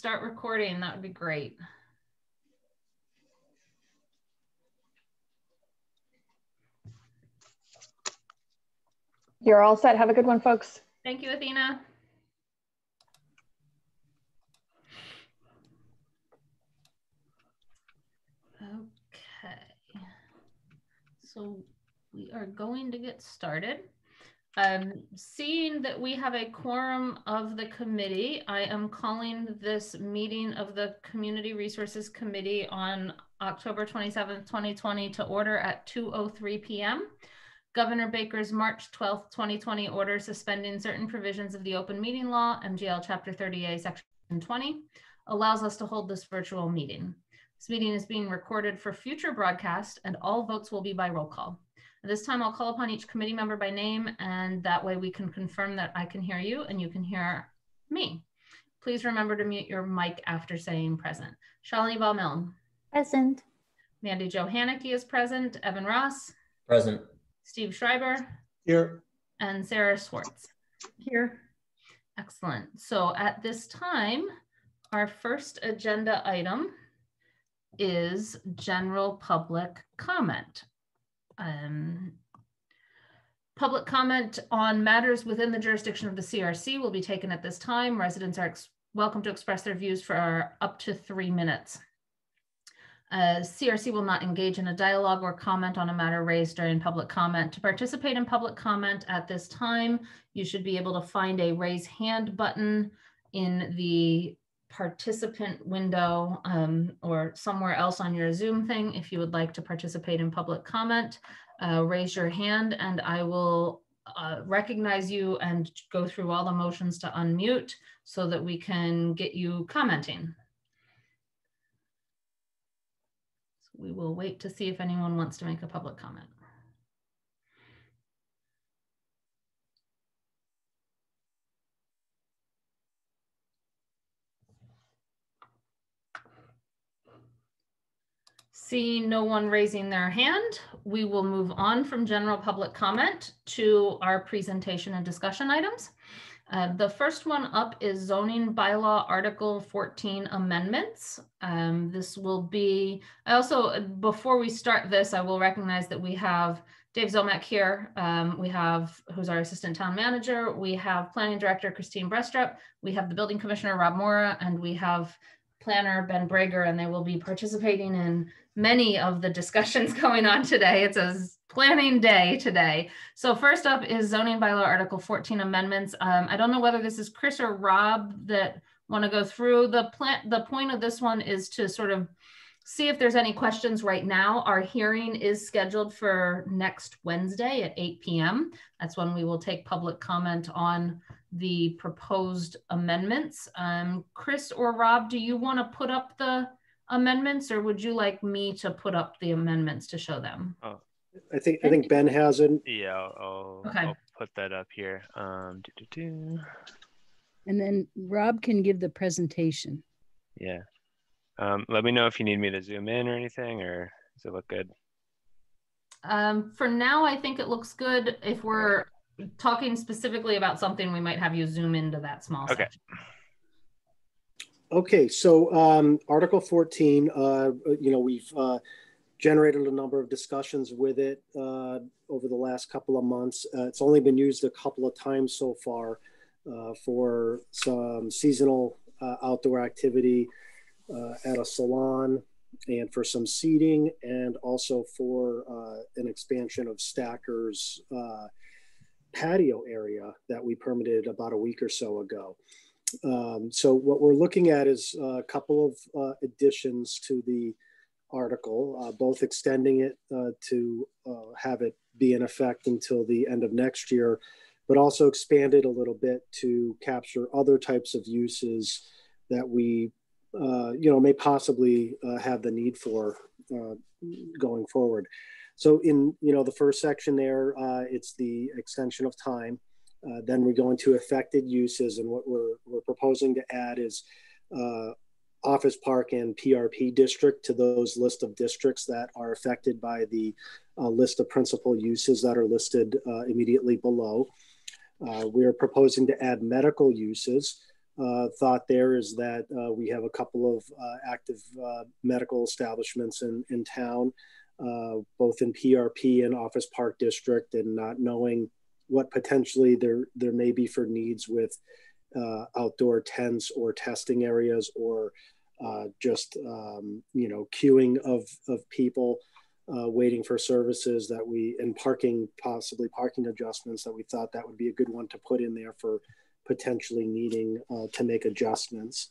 start recording, that would be great. You're all set. Have a good one, folks. Thank you, Athena. Okay. So we are going to get started. Um, seeing that we have a quorum of the committee, I am calling this meeting of the Community Resources Committee on October 27th, 2020 to order at 2.03 p.m. Governor Baker's March 12th, 2020 order suspending certain provisions of the open meeting law, MGL Chapter 30A, Section 20, allows us to hold this virtual meeting. This meeting is being recorded for future broadcast and all votes will be by roll call. At this time, I'll call upon each committee member by name, and that way we can confirm that I can hear you and you can hear me. Please remember to mute your mic after saying present. Shalini Bahl-Milne. Present. Mandi Jo Hanneke is present. Evan Ross. Present. Steve Schreiber. Here. And Sarah Swartz. Here. Excellent. So at this time, our first agenda item is general public comment. Um, public comment on matters within the jurisdiction of the CRC will be taken at this time. Residents are welcome to express their views for up to three minutes. Uh, CRC will not engage in a dialogue or comment on a matter raised during public comment. To participate in public comment at this time, you should be able to find a raise hand button in the participant window um, or somewhere else on your Zoom thing if you would like to participate in public comment. Uh, raise your hand and I will uh, recognize you and go through all the motions to unmute so that we can get you commenting. So we will wait to see if anyone wants to make a public comment. Seeing no one raising their hand, we will move on from general public comment to our presentation and discussion items. Uh, the first one up is zoning bylaw article 14 amendments. Um, this will be, I also, before we start this, I will recognize that we have Dave Ziomek here. Um, we have, who's our assistant town manager. We have planning director, Christine Brestrup. We have the building commissioner, Rob Morra, and we have planner, Ben Breger, and they will be participating in many of the discussions going on today. It's a planning day today. So first up is zoning bylaw article 14 amendments. Um, I don't know whether this is Chris or Rob that want to go through the plan. The point of this one is to sort of see if there's any questions right now. Our hearing is scheduled for next Wednesday at 8 p.m. That's when we will take public comment on the proposed amendments. Um, Chris or Rob, do you want to put up the amendments or would you like me to put up the amendments to show them? Oh. I think I think Ben has it. Yeah, I'll, Okay. I'll put that up here. Um, doo -doo -doo. And then Rob can give the presentation. Yeah. Um, let me know if you need me to zoom in or anything, or does it look good? Um, for now, I think it looks good. If we're talking specifically about something, we might have you zoom into that small Okay. section. Okay, so um, Article 14, uh, you know, we've uh, generated a number of discussions with it uh, over the last couple of months. Uh, it's only been used a couple of times so far uh, for some seasonal uh, outdoor activity uh, at a salon and for some seating and also for uh, an expansion of Stacker's uh, patio area that we permitted about a week or so ago. Um, so what we're looking at is a couple of uh, additions to the article, uh, both extending it uh, to uh, have it be in effect until the end of next year, but also expand it a little bit to capture other types of uses that we, uh, you know, may possibly uh, have the need for going forward. So in, you know, the first section there, it's the extension of time. Uh, then we go into affected uses, and what we're, we're proposing to add is uh, Office Park and PRP district to those list of districts that are affected by the uh, list of principal uses that are listed uh, immediately below. Uh, we are proposing to add medical uses thought there is that we have a couple of active medical establishments in, in town, both in PRP and Office Park District, and not knowing what potentially there, there may be for needs with uh, outdoor tents or testing areas or just, um, you know, queuing of, of people. waiting for services that we and parking possibly parking adjustments that we thought that would be a good one to put in there for potentially needing uh, to make adjustments.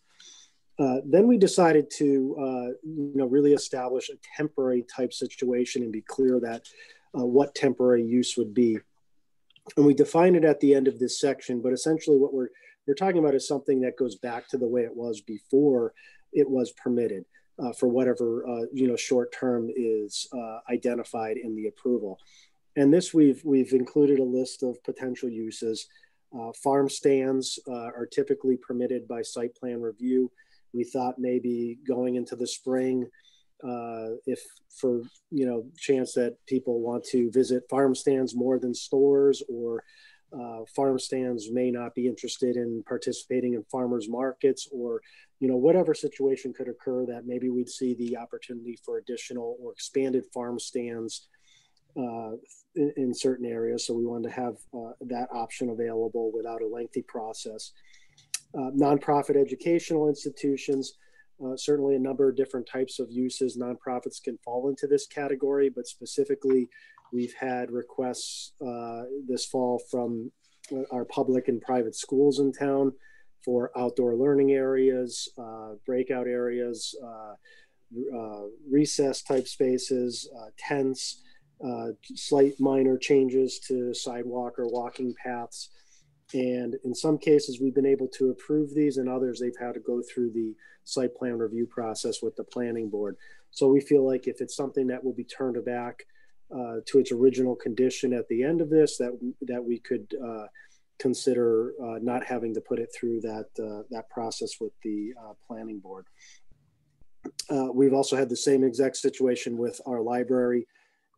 Uh, then we decided to, uh, you know, really establish a temporary type situation and be clear that uh, what temporary use would be. And we define it at the end of this section, but essentially what we're we're talking about is something that goes back to the way it was before it was permitted uh, for whatever uh, you know short term is identified in the approval. And this we've we've included a list of potential uses. Uh, farm stands uh, are typically permitted by site plan review. We thought maybe going into the spring, uh, if for you know chance that people want to visit farm stands more than stores, or uh, farm stands may not be interested in participating in farmers markets, or you know whatever situation could occur that maybe we'd see the opportunity for additional or expanded farm stands uh, in, in, certain areas. So we wanted to have uh, that option available without a lengthy process. Uh, nonprofit educational institutions, uh, certainly a number of different types of uses. Nonprofits can fall into this category, but specifically, we've had requests uh, this fall from uh, our public and private schools in town for outdoor learning areas, breakout areas, recess type spaces, tents uh, slight minor changes to sidewalk or walking paths. And in some cases, we've been able to approve these, and others they've had to go through the site plan review process with the planning board. So we feel like if it's something that will be turned back uh, to its original condition at the end of this, that that we could uh, consider uh, not having to put it through that uh, that process with the uh, planning board. we've also had the same exact situation with our library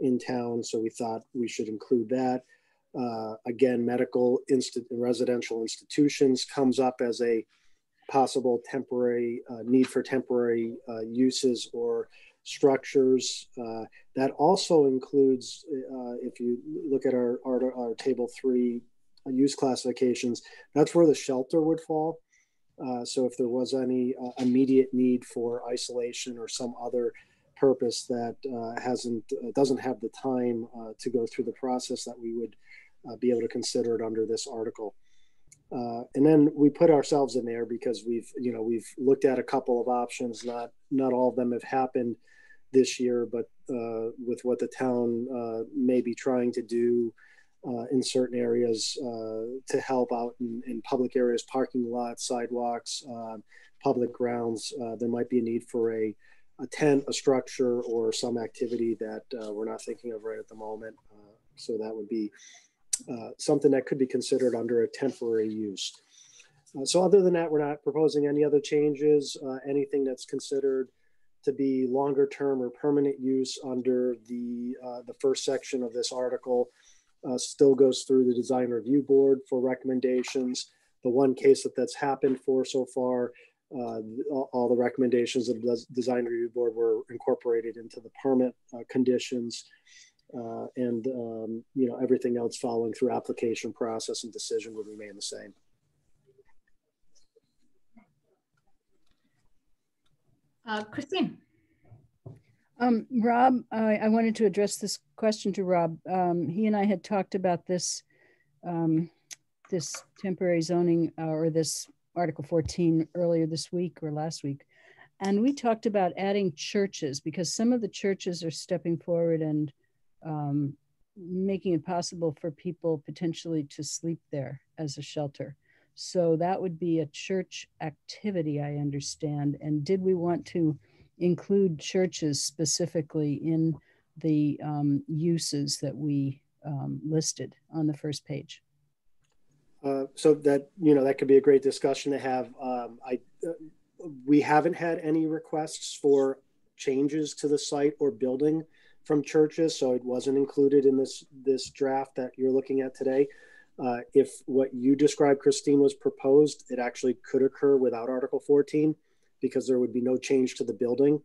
in town, so we thought we should include that. Uh, again, medical inst- residential institutions comes up as a possible temporary uh, need for temporary uh, uses or structures. Uh, that also includes, uh, if you look at our, our, our table three uh, use classifications, that's where the shelter would fall. so if there was any immediate need for isolation or some other purpose that uh, hasn't uh, doesn't have the time uh, to go through the process that we would uh, be able to consider it under this article. Uh, and then we put ourselves in there because we've you know we've looked at a couple of options. Not not all of them have happened this year, but uh, with what the town may be trying to do. in certain areas to help out in, in, public areas, parking lots, sidewalks, public grounds, there might be a need for a a tent, a structure, or some activity that uh, we're not thinking of right at the moment. Uh, so that would be uh, something that could be considered under a temporary use. Uh, so other than that, we're not proposing any other changes, uh, anything that's considered to be longer term or permanent use under the, uh, the first section of this article still goes through the design review board for recommendations. The one case that that's happened for so far uh, all, the recommendations of the design review board were incorporated into the permit uh, conditions uh, and um, you know everything else following through application process and decision would remain the same. Uh, Christine. Um, Rob, I, I, wanted to address this question to Rob. Um, he and I had talked about this um, this temporary zoning uh, or this Article 14 earlier this week or last week. And we talked about adding churches because some of the churches are stepping forward and um, making it possible for people potentially to sleep there as a shelter. So that would be a church activity, I understand. And did we want to include churches specifically in the um, uses that we um, listed on the first page? Uh, so that you know that could be a great discussion to have. Um, I uh, we haven't had any requests for changes to the site or building from churches, so it wasn't included in this this draft that you're looking at today. Uh, if what you described, Christine, was proposed, it actually could occur without Article 14 because there would be no change to the building.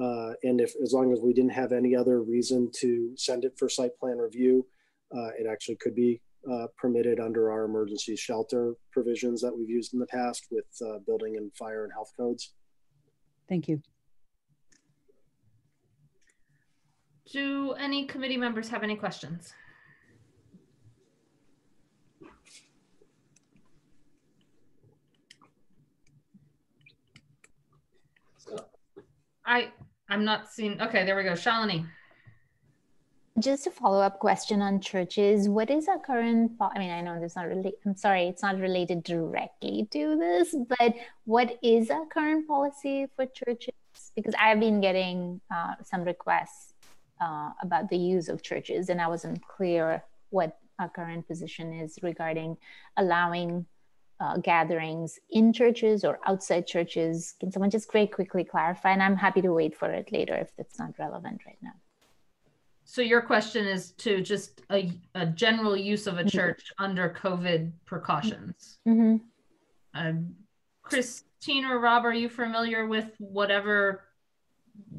Uh, and if, as long as we didn't have any other reason to send it for site plan review, uh, it actually could be uh, permitted under our emergency shelter provisions that we've used in the past with uh, building and fire and health codes. Thank you. Do any committee members have any questions? I, I'm not seeing, okay, there we go. Shalini. Just a follow-up question on churches. What is our current, I mean, I know this not really, I'm sorry, it's not related directly to this, but what is our current policy for churches? Because I've been getting uh, some requests uh, about the use of churches, and I wasn't clear what our current position is regarding allowing uh, gatherings in churches or outside churches. Can someone just very quickly clarify? And I'm happy to wait for it later if that's not relevant right now. So your question is to just a, a general use of a church under COVID precautions. Mm-hmm. Um, Christine or Rob, are you familiar with whatever?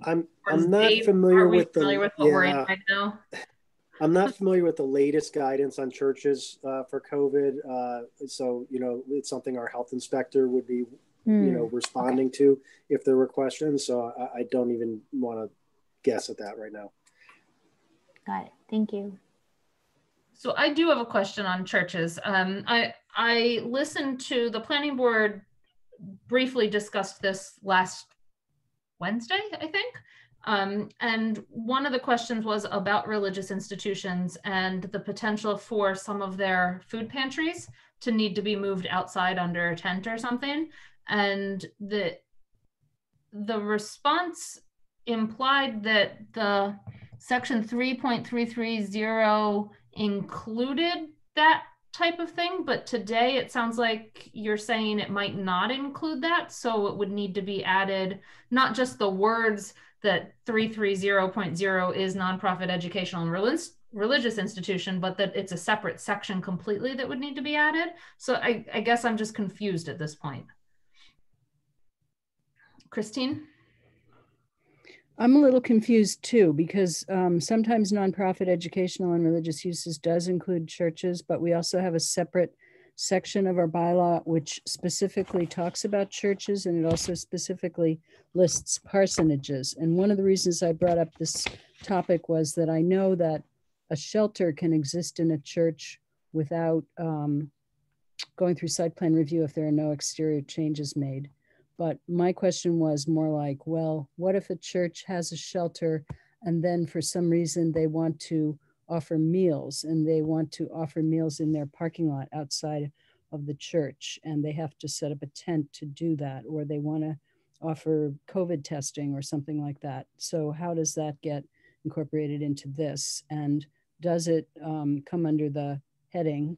I'm I'm not Dave, familiar are we with the familiar with what we're in yeah, right now? I'm not familiar with the latest guidance on churches uh, for COVID. Uh, so you know, it's something our health inspector would be Hmm. you know responding to if there were questions. So I, I don't even want to guess at that right now. Got it. Thank you. So I do have a question on churches. Um, I I listened to the planning board briefly discussed this last Wednesday, I think. Um, and one of the questions was about religious institutions and the potential for some of their food pantries to need to be moved outside under a tent or something. And the the response implied that the section 3.330 included that type of thing, but today it sounds like you're saying it might not include that. So it would need to be added, not just the words that 330.0 is nonprofit educational and relig- religious institution, but that it's a separate section completely that would need to be added. So I, I guess I'm just confused at this point. Christine? I'm a little confused too, because um, sometimes nonprofit educational and religious uses does include churches, but we also have a separate section of our bylaw which specifically talks about churches and it also specifically lists parsonages. And one of the reasons I brought up this topic was that I know that a shelter can exist in a church without um, going through site plan review if there are no exterior changes made. But my question was more like, well, what if a church has a shelter and then for some reason they want to offer meals and they want to offer meals in their parking lot outside of the church and they have to set up a tent to do that or they want to offer COVID testing or something like that. So, how does that get incorporated into this? And does it um, come under the heading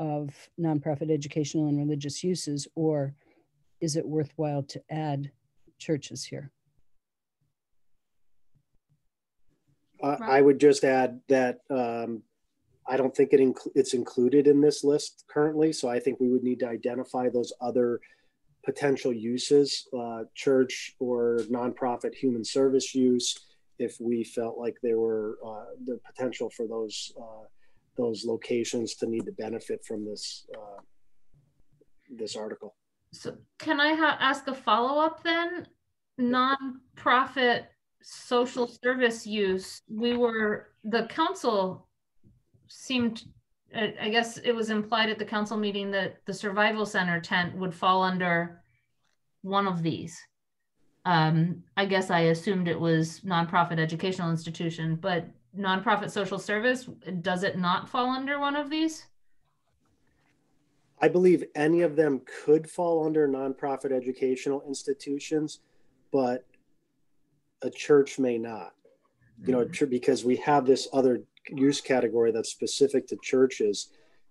of nonprofit educational and religious uses or is it worthwhile to add churches here? Uh, I would just add that um, I don't think it inc- it's included in this list currently. So I think we would need to identify those other potential uses, uh, church or nonprofit human service use, if we felt like there were uh, the potential for those uh, those locations to need to benefit from this uh, this article. So can I ha- ask a follow up then? Nonprofit social service use, we were, the council seemed, I I guess it was implied at the council meeting that the survival center tent would fall under one of these. Um, I guess I assumed it was nonprofit educational institution, but nonprofit social service, does it not fall under one of these? I believe any of them could fall under nonprofit educational institutions, but a church may not. You know, tr- because we have this other use category that's specific to churches.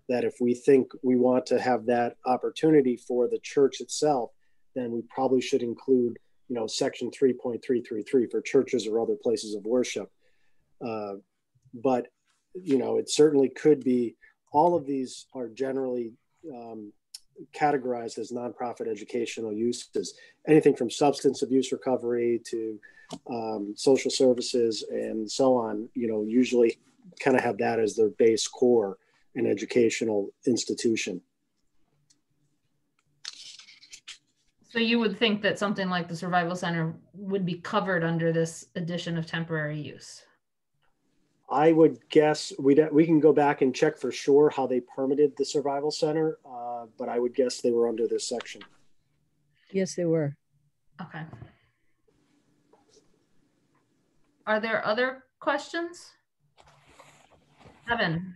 That if we think we want to have that opportunity for the church itself, then we probably should include, you know, section 3.333 for churches or other places of worship. Uh, but, you know, it certainly could be all of these are generally um, categorized as nonprofit educational uses. Anything from substance abuse recovery to um, social services and so on, you know, usually kind of have that as their base core an educational institution. So you would think that something like the Survival Center would be covered under this addition of temporary use? I would guess we we can go back and check for sure how they permitted the Survival Center, uh, but I would guess they were under this section. Yes, they were. Okay. Are there other questions? Evan?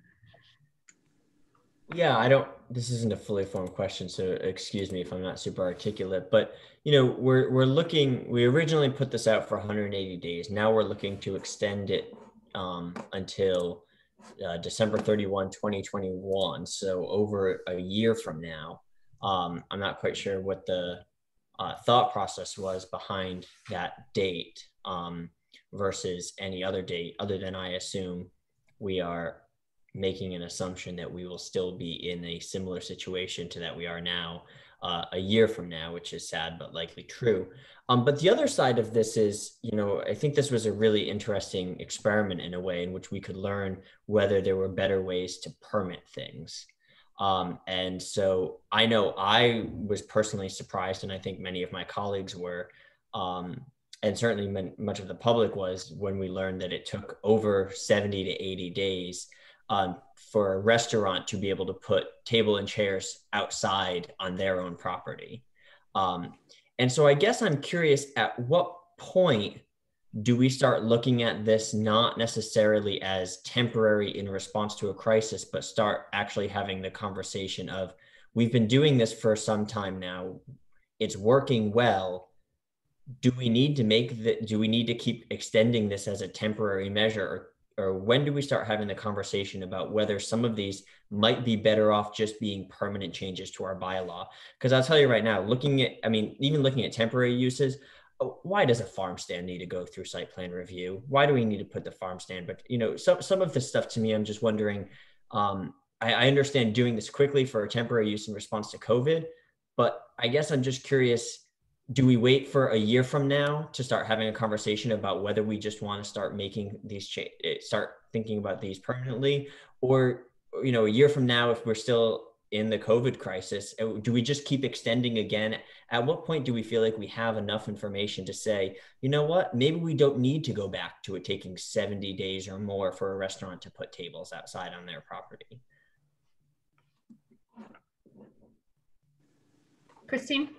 Yeah, I don't, this isn't a fully formed question, so excuse me if I'm not super articulate, but you know, we're, we're looking, we originally put this out for 180 days. Now we're looking to extend it um, until uh, December 31, 2021. So over a year from now. Um, I'm not quite sure what the uh, thought process was behind that date um, versus any other date, other than I assume we are making an assumption that we will still be in a similar situation to that we are now uh, a year from now, which is sad but likely true. Um, but the other side of this is, you know, I think this was a really interesting experiment in a way in which we could learn whether there were better ways to permit things. Um, and so I know I was personally surprised, and I think many of my colleagues were, um, and certainly much of the public was when we learned that it took over 70 to 80 days um, for a restaurant to be able to put table and chairs outside on their own property. Um, and so I guess I'm curious at what point do we start looking at this not necessarily as temporary in response to a crisis, but start actually having the conversation of we've been doing this for some time now, it's working well. Do we need to make the, Do we need to keep extending this as a temporary measure, or or when do we start having the conversation about whether some of these might be better off just being permanent changes to our bylaw? Because I'll tell you right now, looking at, I mean, even looking at temporary uses, oh, why does a farm stand need to go through site plan review? Why do we need to put the farm stand? But you know, some some of this stuff to me, I'm just wondering. Um, I, I understand doing this quickly for a temporary use in response to COVID, but I guess I'm just curious do we wait for a year from now to start having a conversation about whether we just want to start making these cha- eh, start thinking about these permanently? Or you know a year from now if we're still in the covid crisis eh, do we just keep extending again? At what point do we feel like we have enough information to say you know what? Maybe we don't need to go back to it taking 70 days or more for a restaurant to put tables outside on their property? Christine?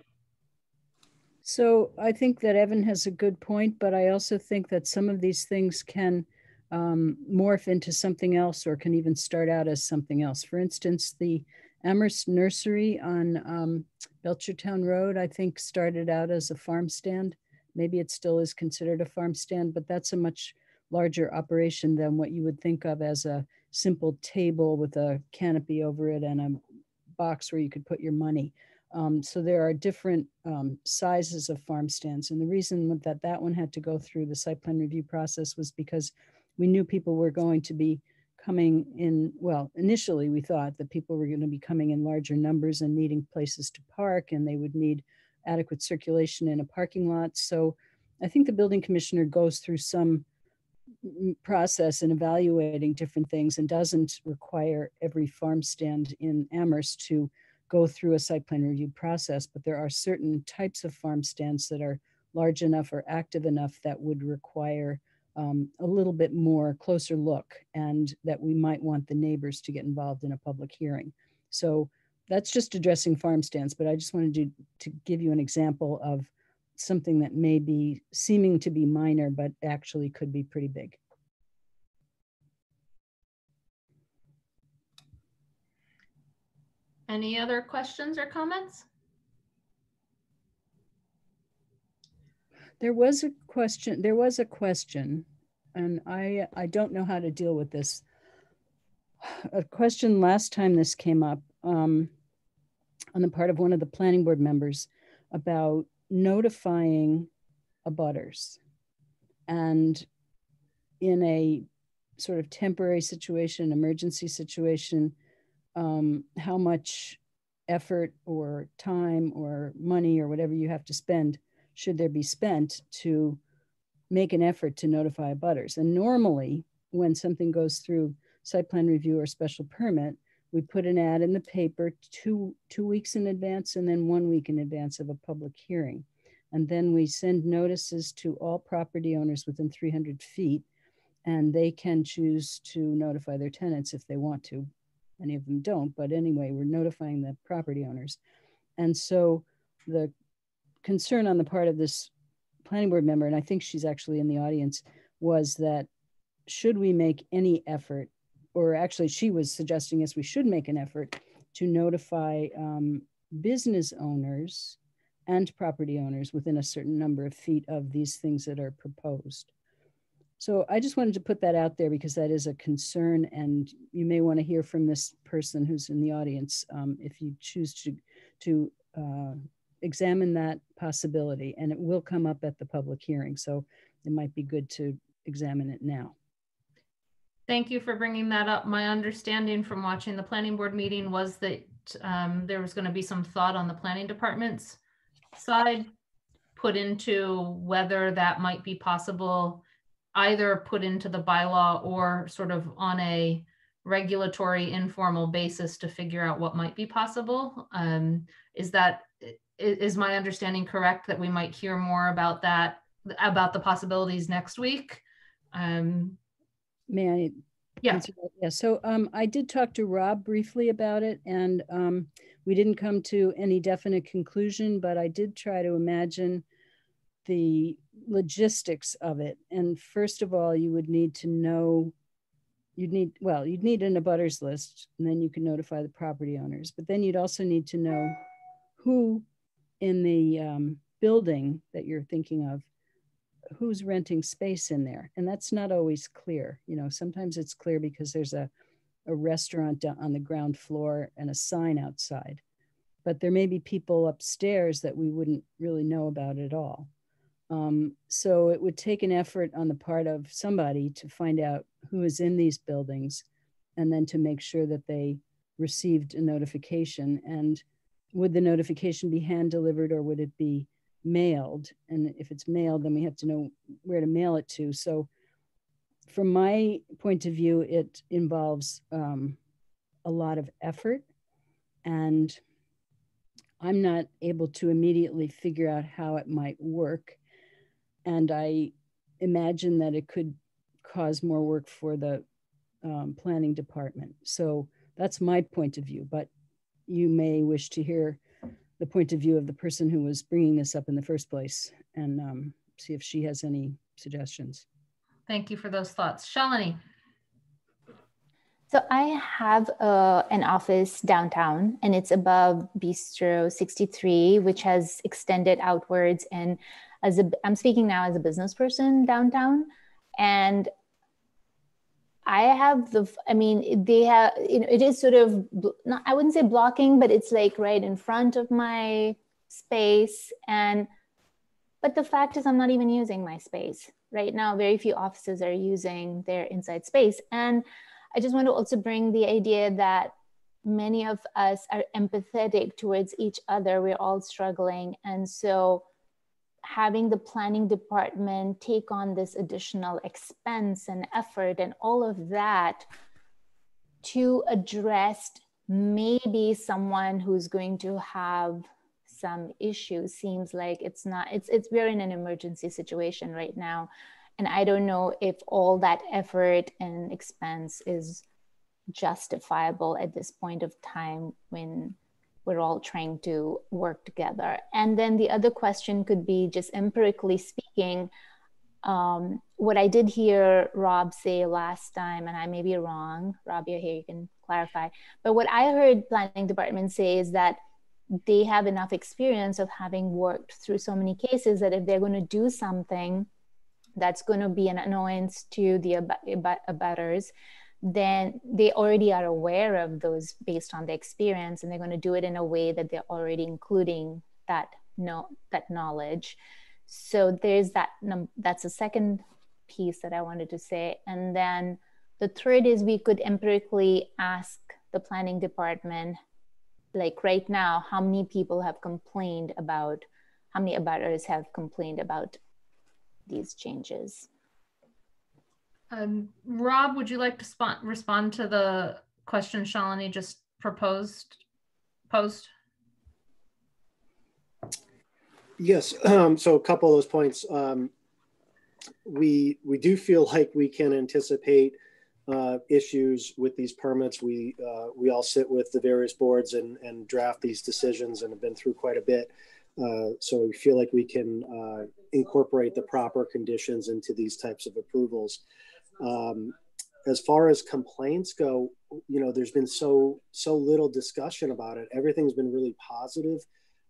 So I think that Evan has a good point, but I also think that some of these things can um, morph into something else or can even start out as something else. For instance, the Amherst Nursery on um, Belchertown Road, I think started out as a farm stand. Maybe it still is considered a farm stand, but that's a much larger operation than what you would think of as a simple table with a canopy over it and a box where you could put your money. Um, so there are different um, sizes of farm stands. And the reason that that one had to go through the site plan review process was because we knew people were going to be coming in, well, initially we thought that people were going to be coming in larger numbers and needing places to park and they would need adequate circulation in a parking lot. So I think the building commissioner goes through some process in evaluating different things and doesn't require every farm stand in Amherst to go through a site plan review process, but there are certain types of farm stands that are large enough or active enough that would require um, a little bit more closer look and that we might want the neighbors to get involved in a public hearing. So that's just addressing farm stands, but I just wanted to, to give you an example of something that may be seeming to be minor, but actually could be pretty big. Any other questions or comments? There was a question, there was a question, and I, I don't know how to deal with this. A question last time this came up um, on the part of one of the planning board members about notifying abutters. And in a sort of temporary situation, emergency situation, um, how much effort or time or money or whatever you have to spend should there be spent to make an effort to notify butters. And normally, when something goes through site plan review or special permit, we put an ad in the paper two, two weeks in advance and then one week in advance of a public hearing. And then we send notices to all property owners within 300 feet, and they can choose to notify their tenants if they want to. Many of them don't, but anyway, we're notifying the property owners. And so the concern on the part of this planning board member, and I think she's actually in the audience, was that should we make any effort, or actually she was suggesting yes, we should make an effort to notify um, business owners and property owners within a certain number of feet of these things that are proposed. So I just wanted to put that out there because that is a concern and you may want to hear from this person who's in the audience um, if you choose to, to uh, examine that possibility and it will come up at the public hearing. So it might be good to examine it now. Thank you for bringing that up. My understanding from watching the planning board meeting was that um, there was going to be some thought on the planning department's side put into whether that might be possible, either put into the bylaw or sort of on a regulatory informal basis to figure out what might be possible. Um, is that is my understanding correct that we might hear more about that about the possibilities next week? Um, May I? Yeah. Yeah. So um, I did talk to Rob briefly about it, and um, we didn't come to any definite conclusion, but I did try to imagine the logistics of it. And first of all, you would need to know, you'd need, well, you'd need an abutters list, and then you can notify the property owners. But then you'd also need to know who in the um, building that you're thinking of, who's renting space in there. And that's not always clear. You know, sometimes it's clear because there's a, a restaurant on the ground floor and a sign outside. But there may be people upstairs that we wouldn't really know about at all. Um, so it would take an effort on the part of somebody to find out who is in these buildings and then to make sure that they received a notification. And would the notification be hand delivered or would it be mailed? And if it's mailed, then we have to know where to mail it to. So from my point of view, it involves um, a lot of effort and I'm not able to immediately figure out how it might work. And I imagine that it could cause more work for the um, planning department. So that's my point of view. But you may wish to hear the point of view of the person who was bringing this up in the first place and um, see if she has any suggestions. Thank you for those thoughts. Shalini. So I have uh, an office downtown and it's above Bistro 63, which has extended outwards. And as a, I'm speaking now as a business person downtown. And I have the, I mean, they have, you know, it is sort of, not, I wouldn't say blocking, but it's like right in front of my space. And, but the fact is, I'm not even using my space right now. Very few offices are using their inside space. And I just want to also bring the idea that many of us are empathetic towards each other. We're all struggling. And so, having the planning department take on this additional expense and effort and all of that to address maybe someone who's going to have some issues. Seems like it's not it's it's we're in an emergency situation right now. And i don't know if all that effort and expense is justifiable at this point of time when we're all trying to work together. And then the other question could be just empirically speaking, um, what I did hear Rob say last time, and I may be wrong, Rob, you're here, you can clarify. But what I heard planning department say is that they have enough experience of having worked through so many cases that if they're going to do something that's going to be an annoyance to the abutters, then they already are aware of those based on the experience and they're going to do it in a way that they're already including that no that knowledge so there's that that's the second piece that i wanted to say and then the third is we could empirically ask the planning department, like right now, how many people have complained about, how many abutters have complained about these changes? Um, Rob, would you like to spon- respond to the question Shalini just proposed, posed? Yes, um, so a couple of those points. Um, we we do feel like we can anticipate uh, issues with these permits. We uh, we all sit with the various boards and and draft these decisions and have been through quite a bit. Uh, so we feel like we can uh, incorporate the proper conditions into these types of approvals. Um, as far as complaints go, you know, there's been so so little discussion about it. Everything's been really positive.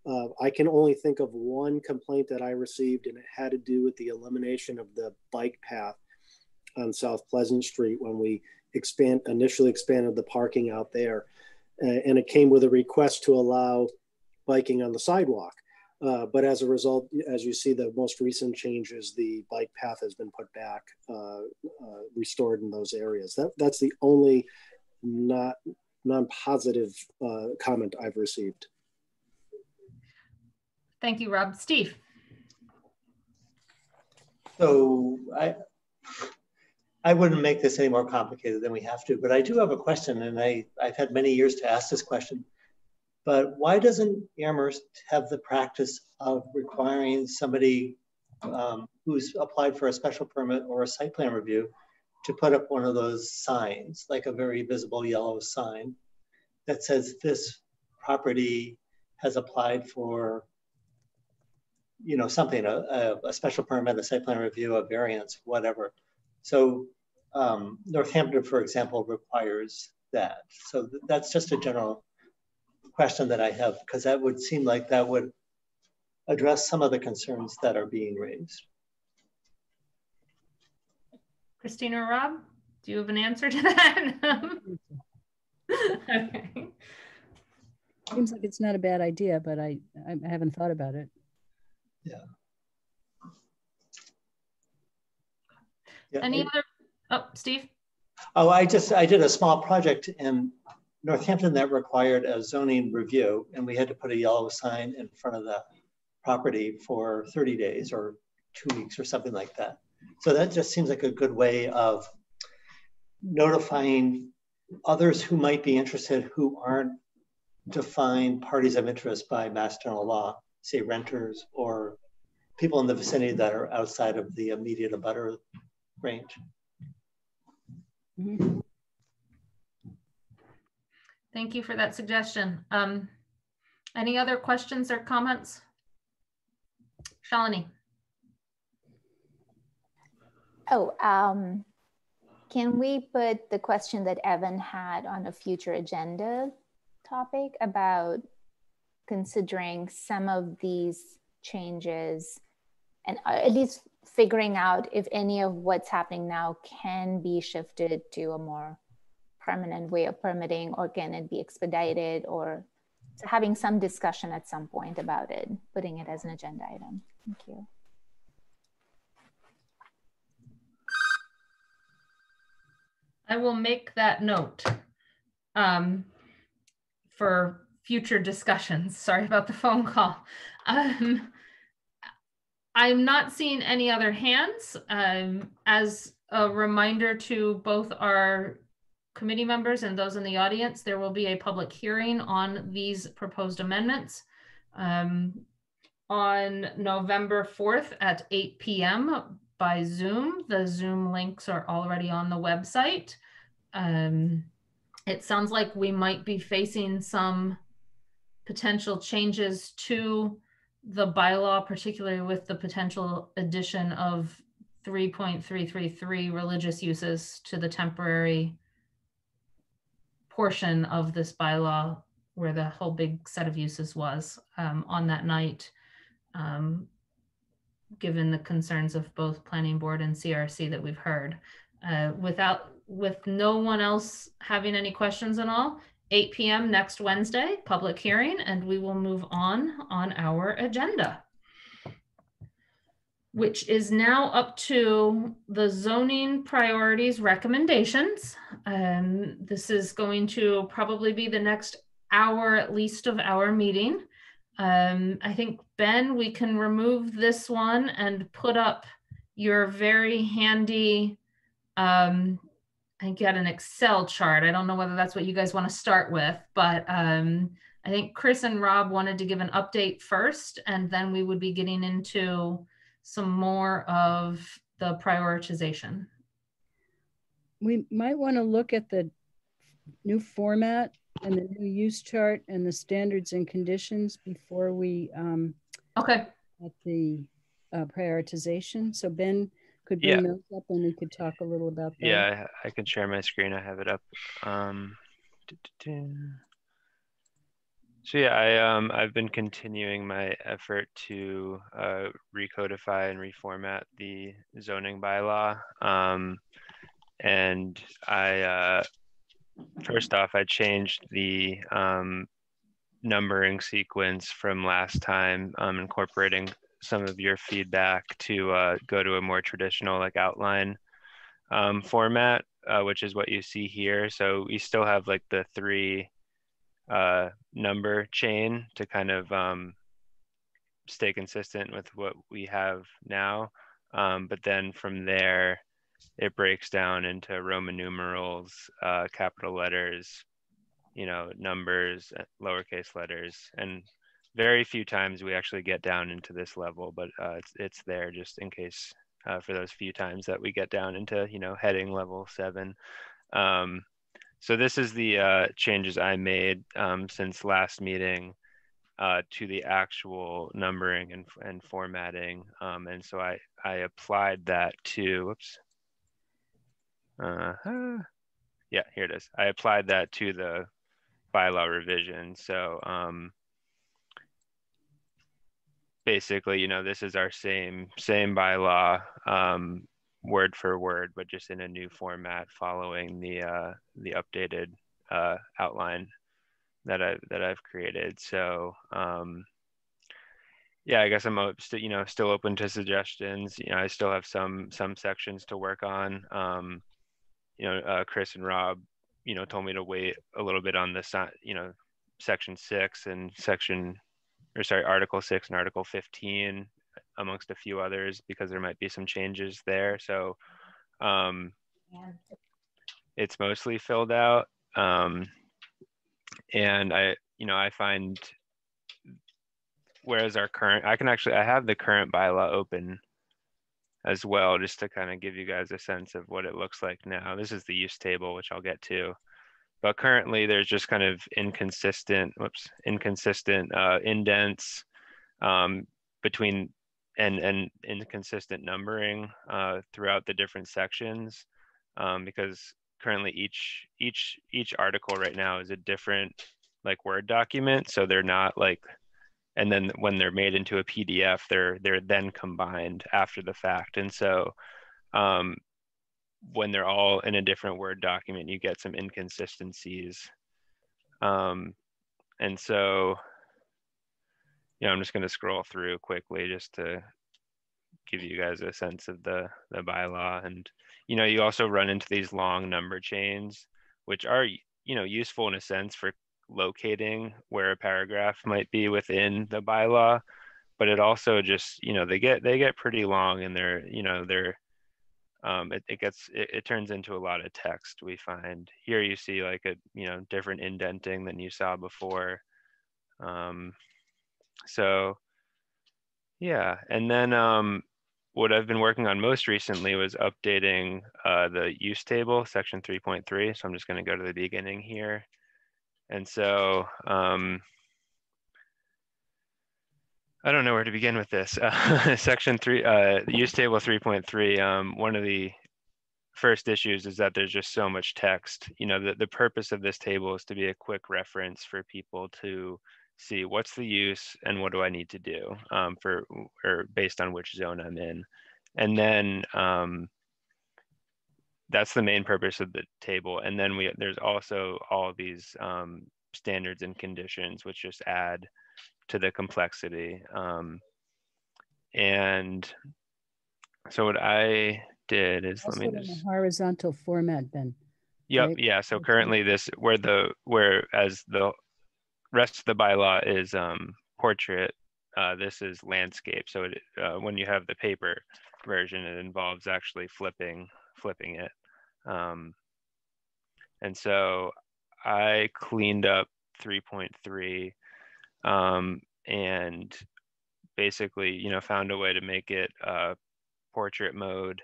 Uh, I can only think of one complaint that I received, and it had to do with the elimination of the bike path on South Pleasant Street when we expand initially expanded the parking out there, uh, and it came with a request to allow biking on the sidewalk. Uh, but as a result, as you see, the most recent changes, the bike path has been put back, uh, uh, restored in those areas. That that's the only not non-positive uh, comment I've received. Thank you, Rob. Steve? So I, I wouldn't make this any more complicated than we have to, but I do have a question and I, I've had many years to ask this question. But why doesn't Amherst have the practice of requiring somebody um, who's applied for a special permit or a site plan review to put up one of those signs, like a very visible yellow sign that says this property has applied for you know, something, a, a, special permit, a site plan review, a variance, whatever. So um, Northampton, for example, requires that. So th that's just a general question that I have, because that would seem like that would address some of the concerns that are being raised. Christina or Rob, do you have an answer to that? okay. Seems like it's not a bad idea, but I, I haven't thought about it. Yeah. yeah. Any other? Oh, Steve. Oh, I just I did a small project in Northampton that required a zoning review, and we had to put a yellow sign in front of the property for 30 days or two weeks or something like that. So that just seems like a good way of notifying others who might be interested who aren't defined parties of interest by mass general law say renters or people in the vicinity that are outside of the immediate abutter range. Mm -hmm. Thank you for that suggestion. Um, any other questions or comments? Shalini. Oh, um, can we put the question that Evan had on a future agenda topic about considering some of these changes and uh, at least figuring out if any of what's happening now can be shifted to a more permanent way of permitting or can it be expedited or having some discussion at some point about it, putting it as an agenda item. Thank you. I will make that note um, for future discussions. Sorry about the phone call. Um, I'm not seeing any other hands. Um, as a reminder to both our committee members and those in the audience, there will be a public hearing on these proposed amendments um, on November 4th at 8 p.m. by Zoom. The Zoom links are already on the website. Um, it sounds like we might be facing some potential changes to the bylaw, particularly with the potential addition of 3.333 religious uses to the temporary portion of this bylaw where the whole big set of uses was um, on that night, um, given the concerns of both planning board and CRC that we've heard. Uh, without, with no one else having any questions at all, 8 p.m. next Wednesday, public hearing, and we will move on on our agenda, which is now up to the zoning priorities recommendations. Um, this is going to probably be the next hour at least of our meeting. Um, I think, Ben, we can remove this one and put up your very handy, um, I think you had an Excel chart. I don't know whether that's what you guys want to start with, but um, I think Chris and Rob wanted to give an update first, and then we would be getting into some more of the prioritization. We might want to look at the new format and the new use chart and the standards and conditions before we um, Okay, at the uh, prioritization. So Ben could Yeah. bring those up and we could talk a little about that. Yeah, I, I can share my screen. I have it up. Um. So yeah, I um I've been continuing my effort to uh, recodify and reformat the zoning bylaw. Um, and I uh, first off, I changed the um, numbering sequence from last time, um, incorporating some of your feedback to uh, go to a more traditional like outline um, format, uh, which is what you see here. So we still have like the three uh, number chain to kind of um, stay consistent with what we have now. Um, but then from there, it breaks down into Roman numerals, uh, capital letters, you know, numbers, uh, lowercase letters, and very few times we actually get down into this level, but uh, it's it's there just in case uh, for those few times that we get down into you know heading level seven. Um, so this is the uh, changes I made um, since last meeting uh, to the actual numbering and, and formatting. Um, and so I, I applied that to, whoops. Uh, yeah, here it is. I applied that to the bylaw revision. So um, basically, you know, this is our same, same bylaw, um, word for word, but just in a new format following the, uh, the updated uh, outline that I that I've created. So um, yeah, I guess I'm still you know still open to suggestions. You know, I still have some some sections to work on. Um, you know, uh, Chris and Rob, you know, told me to wait a little bit on this. You know, section six and section, or sorry, Article six and Article fifteen, amongst a few others, because there might be some changes there. So um, it's mostly filled out. Um, and I, you know, I find whereas our current, I can actually, I have the current bylaw open as well, just to kind of give you guys a sense of what it looks like now. This is the use table, which I'll get to. But currently there's just kind of inconsistent, whoops, inconsistent uh, indents um, between and, and inconsistent numbering uh, throughout the different sections um, because currently each each each article right now is a different like word document so they're not like and then when they're made into a pdf they're they're then combined after the fact and so um, when they're all in a different word document you get some inconsistencies um, and so you know i'm just going to scroll through quickly just to give you guys a sense of the the bylaw. And you know you also run into these long number chains which are you know useful in a sense for locating where a paragraph might be within the bylaw but it also just you know they get they get pretty long and they're you know they're um, it, it gets it, it turns into a lot of text we find. Here you see like a you know different indenting than you saw before. Um, so yeah and then um, what I've been working on most recently was updating uh, the use table, section 3.3. So I'm just going to go to the beginning here. And so um, I don't know where to begin with this. Uh, section 3, uh, use table 3.3, um, one of the first issues is that there's just so much text. You know, the, the purpose of this table is to be a quick reference for people to see what's the use and what do I need to do um, for or based on which zone I'm in. And then um, that's the main purpose of the table. And then we there's also all these um, standards and conditions which just add to the complexity. Um, and so what I did is Also let me in just a horizontal format, then. Yep, right? yeah, so currently this, where the, where as the rest of the bylaw is um portrait, uh this is landscape, so it, uh when you have the paper version, it involves actually flipping, flipping it. Um And so I cleaned up three point three um and basically, you know, found a way to make it uh portrait mode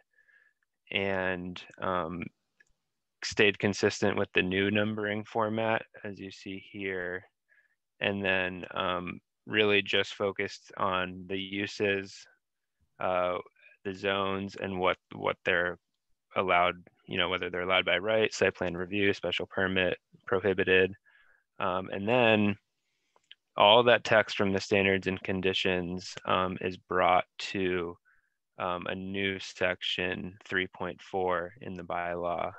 and um stayed consistent with the new numbering format as you see here and then um, really just focused on the uses uh, the zones and what what they're allowed you know whether they're allowed by right site plan review special permit prohibited um, and then all that text from the standards and conditions um, is brought to um, a new section 3.4 in the bylaw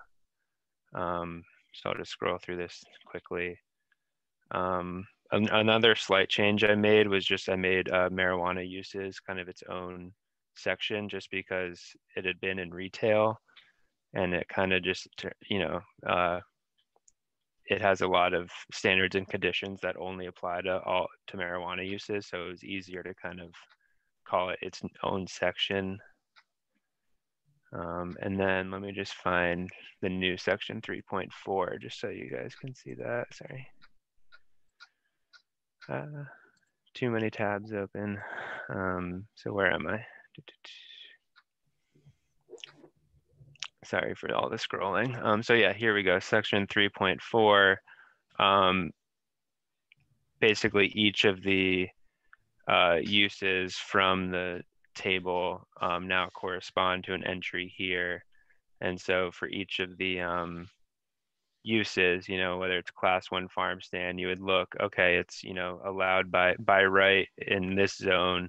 um, so I'll just scroll through this quickly. Um, an- another slight change I made was just I made uh, marijuana uses kind of its own section just because it had been in retail and it kind of just, you know, uh, it has a lot of standards and conditions that only apply to all to marijuana uses. So it was easier to kind of call it its own section. Um, and then let me just find the new section 3.4 just so you guys can see that. Sorry. Uh, too many tabs open. Um, so where am I? Sorry for all the scrolling. Um, so yeah, here we go. Section 3.4. Um, basically, each of the uh, uses from the table um, now correspond to an entry here. And so for each of the um, uses, you know, whether it's class one farm stand, you would look, okay, it's, you know, allowed by, by right in this zone,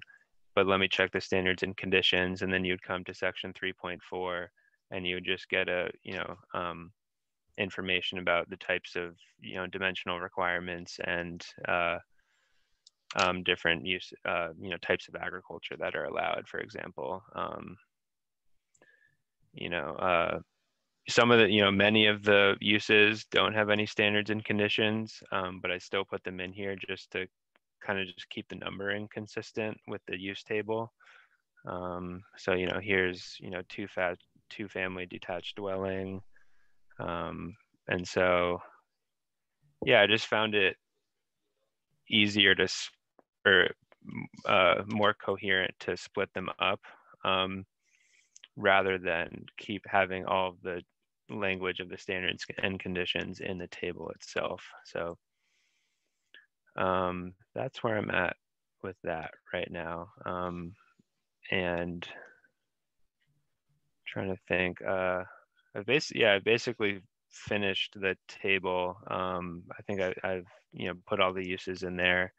but let me check the standards and conditions. And then you'd come to section 3.4 and you would just get a, you know, um, information about the types of, you know, dimensional requirements and, uh, um, different use, uh, you know, types of agriculture that are allowed, for example. Um, you know, uh, some of the, you know, many of the uses don't have any standards and conditions, um, but I still put them in here just to kind of just keep the numbering consistent with the use table. Um, so, you know, here's, you know, two fat, two family detached dwelling. Um, and so, yeah, I just found it easier to or uh, more coherent to split them up um, rather than keep having all the language of the standards and conditions in the table itself. So um, that's where I'm at with that right now. Um, and trying to think, uh, I basically, yeah, I basically finished the table. Um, I think I, I've, you know, put all the uses in there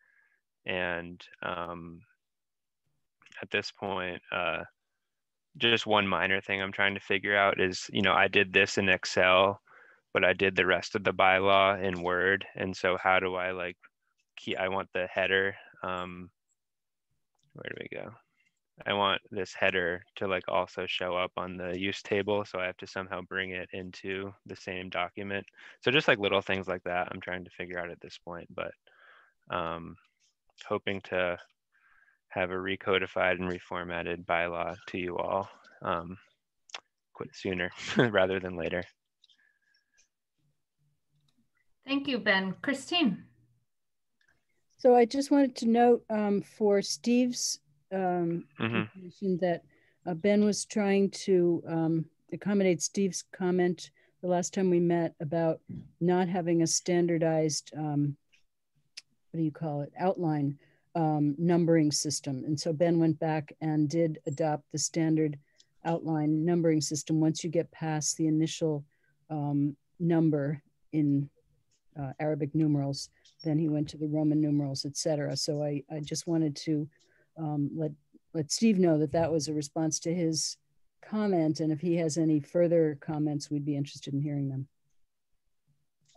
and um, at this point uh, just one minor thing i'm trying to figure out is you know i did this in excel but i did the rest of the bylaw in word and so how do i like key i want the header um, where do we go? I want this header to like also show up on the use table so i have to somehow bring it into the same document. So just like little things like that i'm trying to figure out at this point but um, hoping to have a recodified and reformatted bylaw to you all um, quite sooner rather than later. Thank you, Ben. Christine? So I just wanted to note um, for Steve's um, Mhm. that uh, Ben was trying to um, accommodate Steve's comment the last time we met about not having a standardized, um, what do you call it, outline um, numbering system. And so Ben went back and did adopt the standard outline numbering system once you get past the initial um, number in uh, Arabic numerals then he went to the Roman numerals, et cetera. So I, I just wanted to um, let, let Steve know that that was a response to his comment. And if he has any further comments, we'd be interested in hearing them.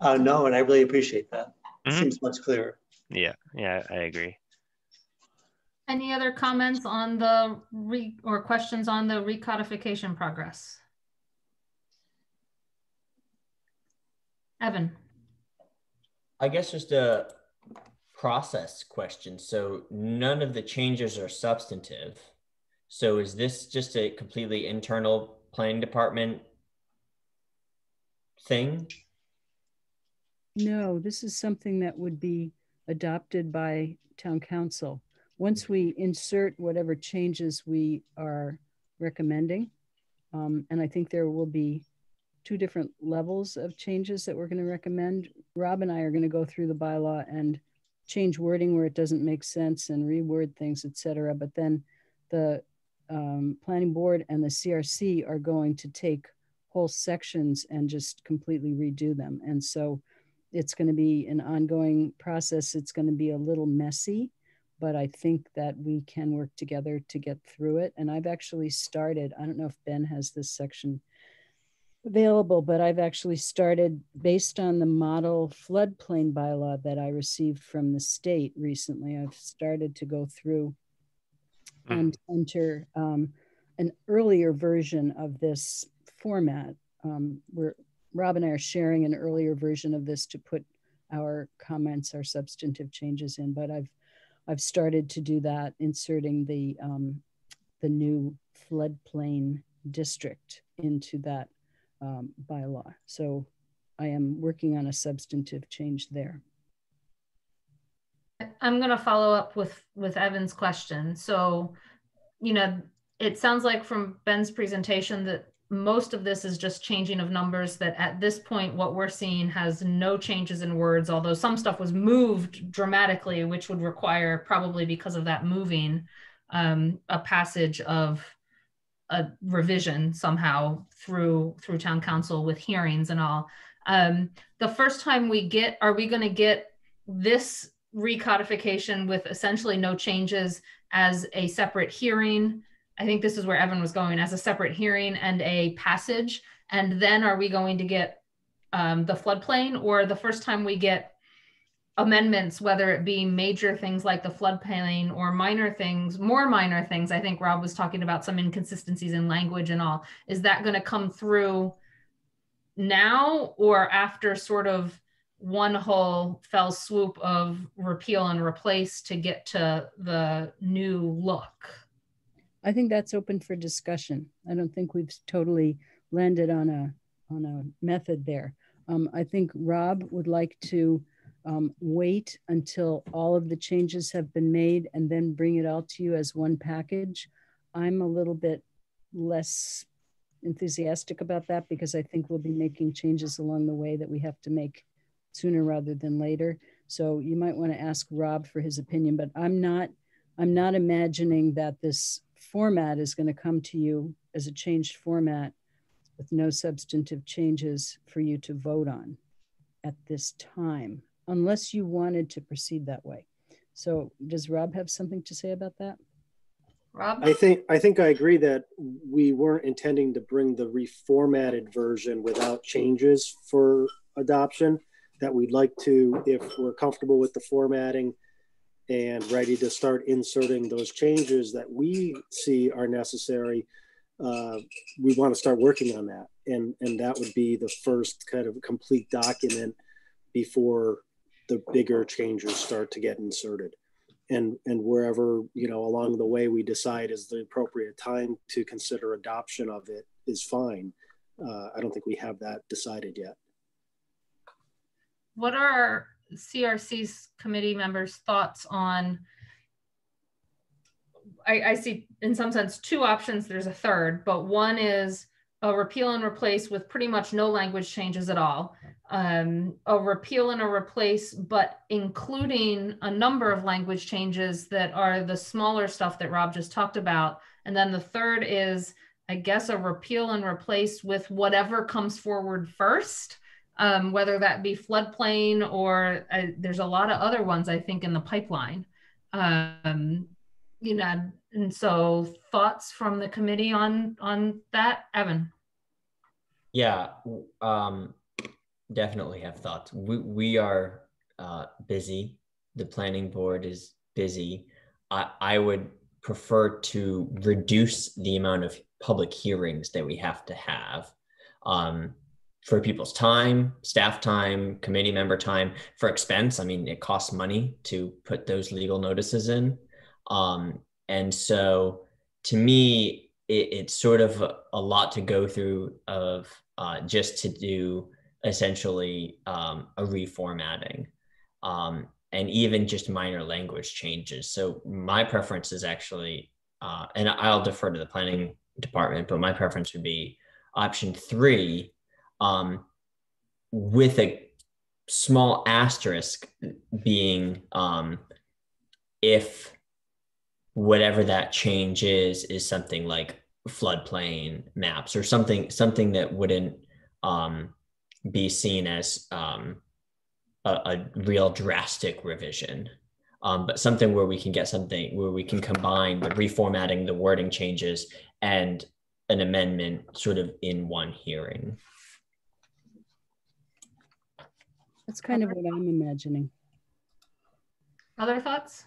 Uh, no, and I really appreciate that. Mhm. Seems much clearer. Yeah, yeah, I agree. Any other comments on the re, or questions on the recodification progress? Evan. I guess just a process question. So none of the changes are substantive. So is this just a completely internal planning department thing? No, this is something that would be adopted by town council. Once we insert whatever changes we are recommending, um, and I think there will be two different levels of changes that we're going to recommend. Rob and I are going to go through the bylaw and change wording where it doesn't make sense and reword things, et cetera. But then the um, planning board and the CRC are going to take whole sections and just completely redo them. And so it's going to be an ongoing process. It's going to be a little messy, but I think that we can work together to get through it. And I've actually started, I don't know if Ben has this section available, but I've actually started based on the model floodplain bylaw that I received from the state recently. I've started to go through and enter um, an earlier version of this format. Um, we're Rob and I are sharing an earlier version of this to put our comments, our substantive changes in, but I've I've started to do that, inserting the um, the new floodplain district into that um, bylaw. So I am working on a substantive change there. I'm going to follow up with with Evan's question. So, you know, it sounds like from Ben's presentation that most of this is just changing of numbers that at this point what we're seeing has no changes in words although some stuff was moved dramatically which would require probably because of that moving um, a passage of a revision somehow through through town council with hearings and all. Um, the first time we get are we going to get this recodification with essentially no changes as a separate hearing I think this is where Evan was going as a separate hearing and a passage. And then are we going to get um, the floodplain or the first time we get amendments, whether it be major things like the floodplain or minor things, more minor things? I think Rob was talking about some inconsistencies in language and all. Is that going to come through now or after sort of one whole fell swoop of repeal and replace to get to the new look? I think that's open for discussion. I don't think we've totally landed on a on a method there. Um, I think Rob would like to um, wait until all of the changes have been made and then bring it all to you as one package. I'm a little bit less enthusiastic about that because I think we'll be making changes along the way that we have to make sooner rather than later. So you might want to ask Rob for his opinion, but I'm not I'm not imagining that this format is going to come to you as a changed format with no substantive changes for you to vote on at this time, unless you wanted to proceed that way. So does Rob have something to say about that? Rob? I think I think I agree that we weren't intending to bring the reformatted version without changes for adoption. That we'd like to, if we're comfortable with the formatting, and ready to start inserting those changes that we see are necessary, uh, we want to start working on that. And, and that would be the first kind of complete document before the bigger changes start to get inserted. And, and wherever, you know, along the way we decide is the appropriate time to consider adoption of it is fine. Uh, I don't think we have that decided yet. What are CRC's committee members' thoughts on, I, I see in some sense two options, there's a third, but one is a repeal and replace with pretty much no language changes at all. Um, a repeal and a replace, but including a number of language changes that are the smaller stuff that Rob just talked about. And then the third is, I guess, a repeal and replace with whatever comes forward first um, whether that be floodplain or uh, there's a lot of other ones I think in the pipeline. Um, you know, and so thoughts from the committee on on that, Evan? Yeah, um, definitely have thoughts. We we are uh, busy. The planning board is busy. I I would prefer to reduce the amount of public hearings that we have to have. Um, for people's time, staff time, committee member time, for expense. I mean, it costs money to put those legal notices in. Um, and so to me, it, it's sort of a, a, lot to go through of uh, just to do essentially um, a reformatting um, and even just minor language changes. So my preference is actually, uh, and I'll defer to the planning department, but my preference would be option three um, with a small asterisk being um, if whatever that change is is something like floodplain maps or something something that wouldn't um, be seen as um, a, a, real drastic revision. Um, but something where we can get something where we can combine the reformatting the wording changes and an amendment sort of in one hearing That's kind of what I'm imagining. Other thoughts?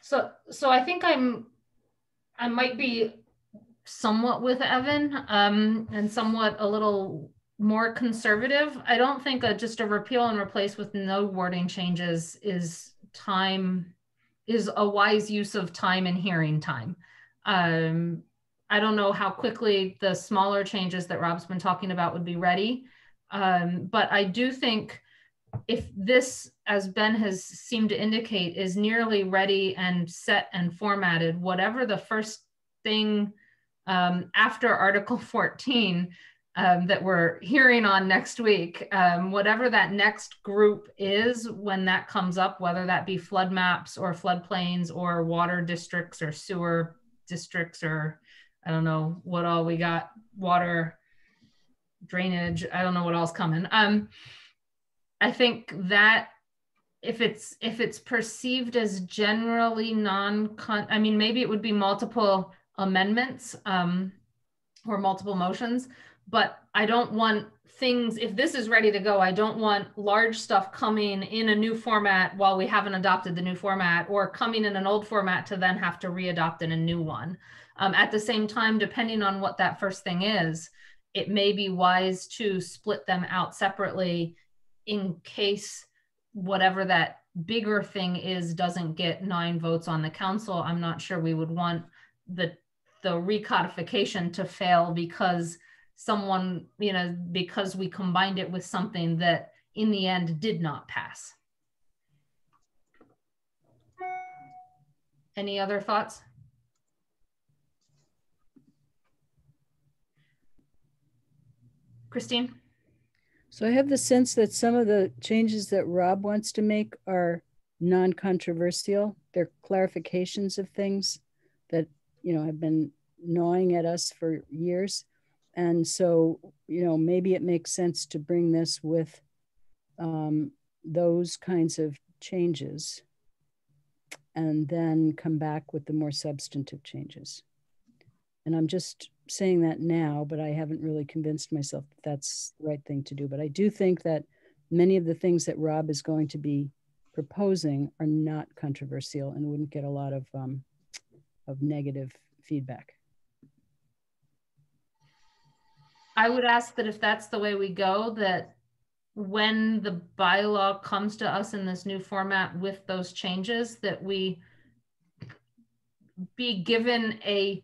So, so I think I'm, I might be somewhat with Evan um, and somewhat a little more conservative. I don't think a, just a repeal and replace with no wording changes is time, is a wise use of time and hearing time. Um, I don't know how quickly the smaller changes that Rob's been talking about would be ready. Um, but I do think if this, as Ben has seemed to indicate, is nearly ready and set and formatted, whatever the first thing um, after Article 14 um, that we're hearing on next week, um, whatever that next group is when that comes up, whether that be flood maps or floodplains or water districts or sewer districts or I don't know what all we got, water drainage. I don't know what else coming. Um, I think that if it's if it's perceived as generally non con I mean maybe it would be multiple amendments um, or multiple motions, but I don't want things if this is ready to go I don't want large stuff coming in a new format while we haven't adopted the new format or coming in an old format to then have to readopt in a new one. Um, at the same time, depending on what that first thing is, it may be wise to split them out separately in case whatever that bigger thing is doesn't get nine votes on the council. I'm not sure we would want the the recodification to fail because someone, you know, because we combined it with something that in the end did not pass. Any other thoughts? Christine? So I have the sense that some of the changes that Rob wants to make are non-controversial. They're clarifications of things that, you know, have been gnawing at us for years. And so, you know, maybe it makes sense to bring this with um, those kinds of changes and then come back with the more substantive changes. And I'm just saying that now, but I haven't really convinced myself that that's the right thing to do. But I do think that many of the things that Rob is going to be proposing are not controversial and wouldn't get a lot of um, of negative feedback. I would ask that if that's the way we go, that when the bylaw comes to us in this new format with those changes, that we be given a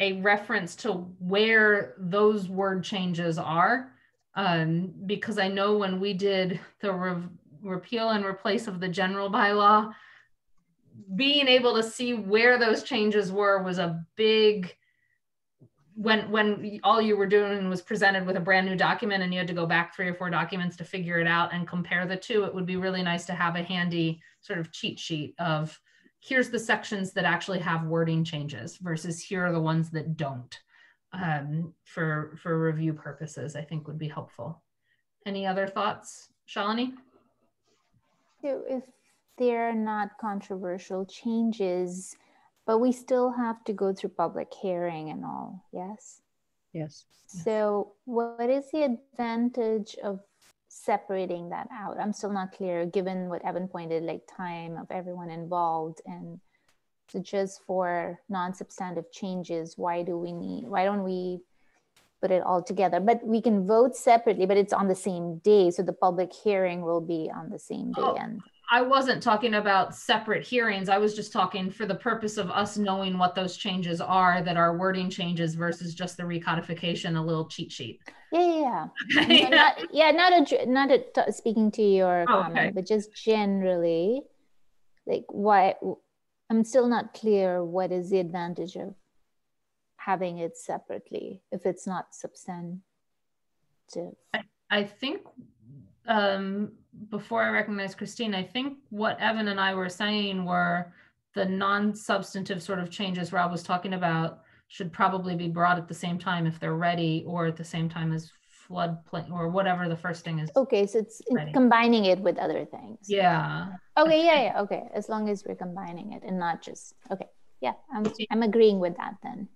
a reference to where those word changes are. Um, because I know when we did the re repeal and replace of the general bylaw, being able to see where those changes were was a big when when all you were doing was presented with a brand new document and you had to go back three or four documents to figure it out and compare the two it would be really nice to have a handy sort of cheat sheet of here's the sections that actually have wording changes versus here are the ones that don't um, for, for review purposes, I think would be helpful. Any other thoughts, Shalini? So if there are not controversial changes, but we still have to go through public hearing and all, yes? Yes. So what is the advantage of separating that out. I'm still not clear, given what Evan pointed, like time of everyone involved, and so just for non-substantive changes, why do we need? Why don't we put it all together. But we can vote separately, but it's on the same day. So the public hearing will be on the same day. Oh. And I wasn't talking about separate hearings. I was just talking for the purpose of us knowing what those changes are, that are wording changes versus just the recodification, a little cheat sheet. yeah, yeah, yeah. No, not, yeah, not a, not a, t- speaking to your Oh, comment, okay. but just generally, like why, I'm still not clear what is the advantage of having it separately if it's not substantive. I think um, before I recognize Christine, I think what Evan and I were saying were the non-substantive sort of changes Rob was talking about should probably be brought at the same time if they're ready or at the same time as floodplain or whatever the first thing is. Okay, so it's Ready. combining it with other things. Yeah. Okay, yeah, yeah, okay. As long as we're combining it and not just, okay. Yeah, I'm, I'm agreeing with that then.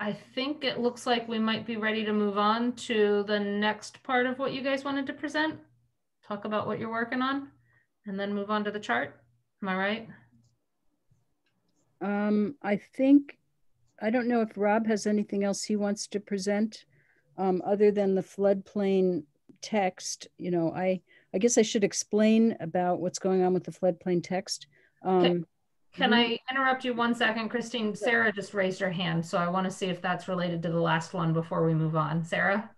I think it looks like we might be ready to move on to the next part of what you guys wanted to present. Talk about what you're working on and then move on to the chart. Am I right? Um, I think, I don't know if Rob has anything else he wants to present, um, other than the floodplain text. You know, I, I guess I should explain about what's going on with the floodplain text. Um, Can Mhm. I interrupt you one second? Christine, Sarah just raised her hand, so I want to see if that's related to the last one before we move on. Sarah?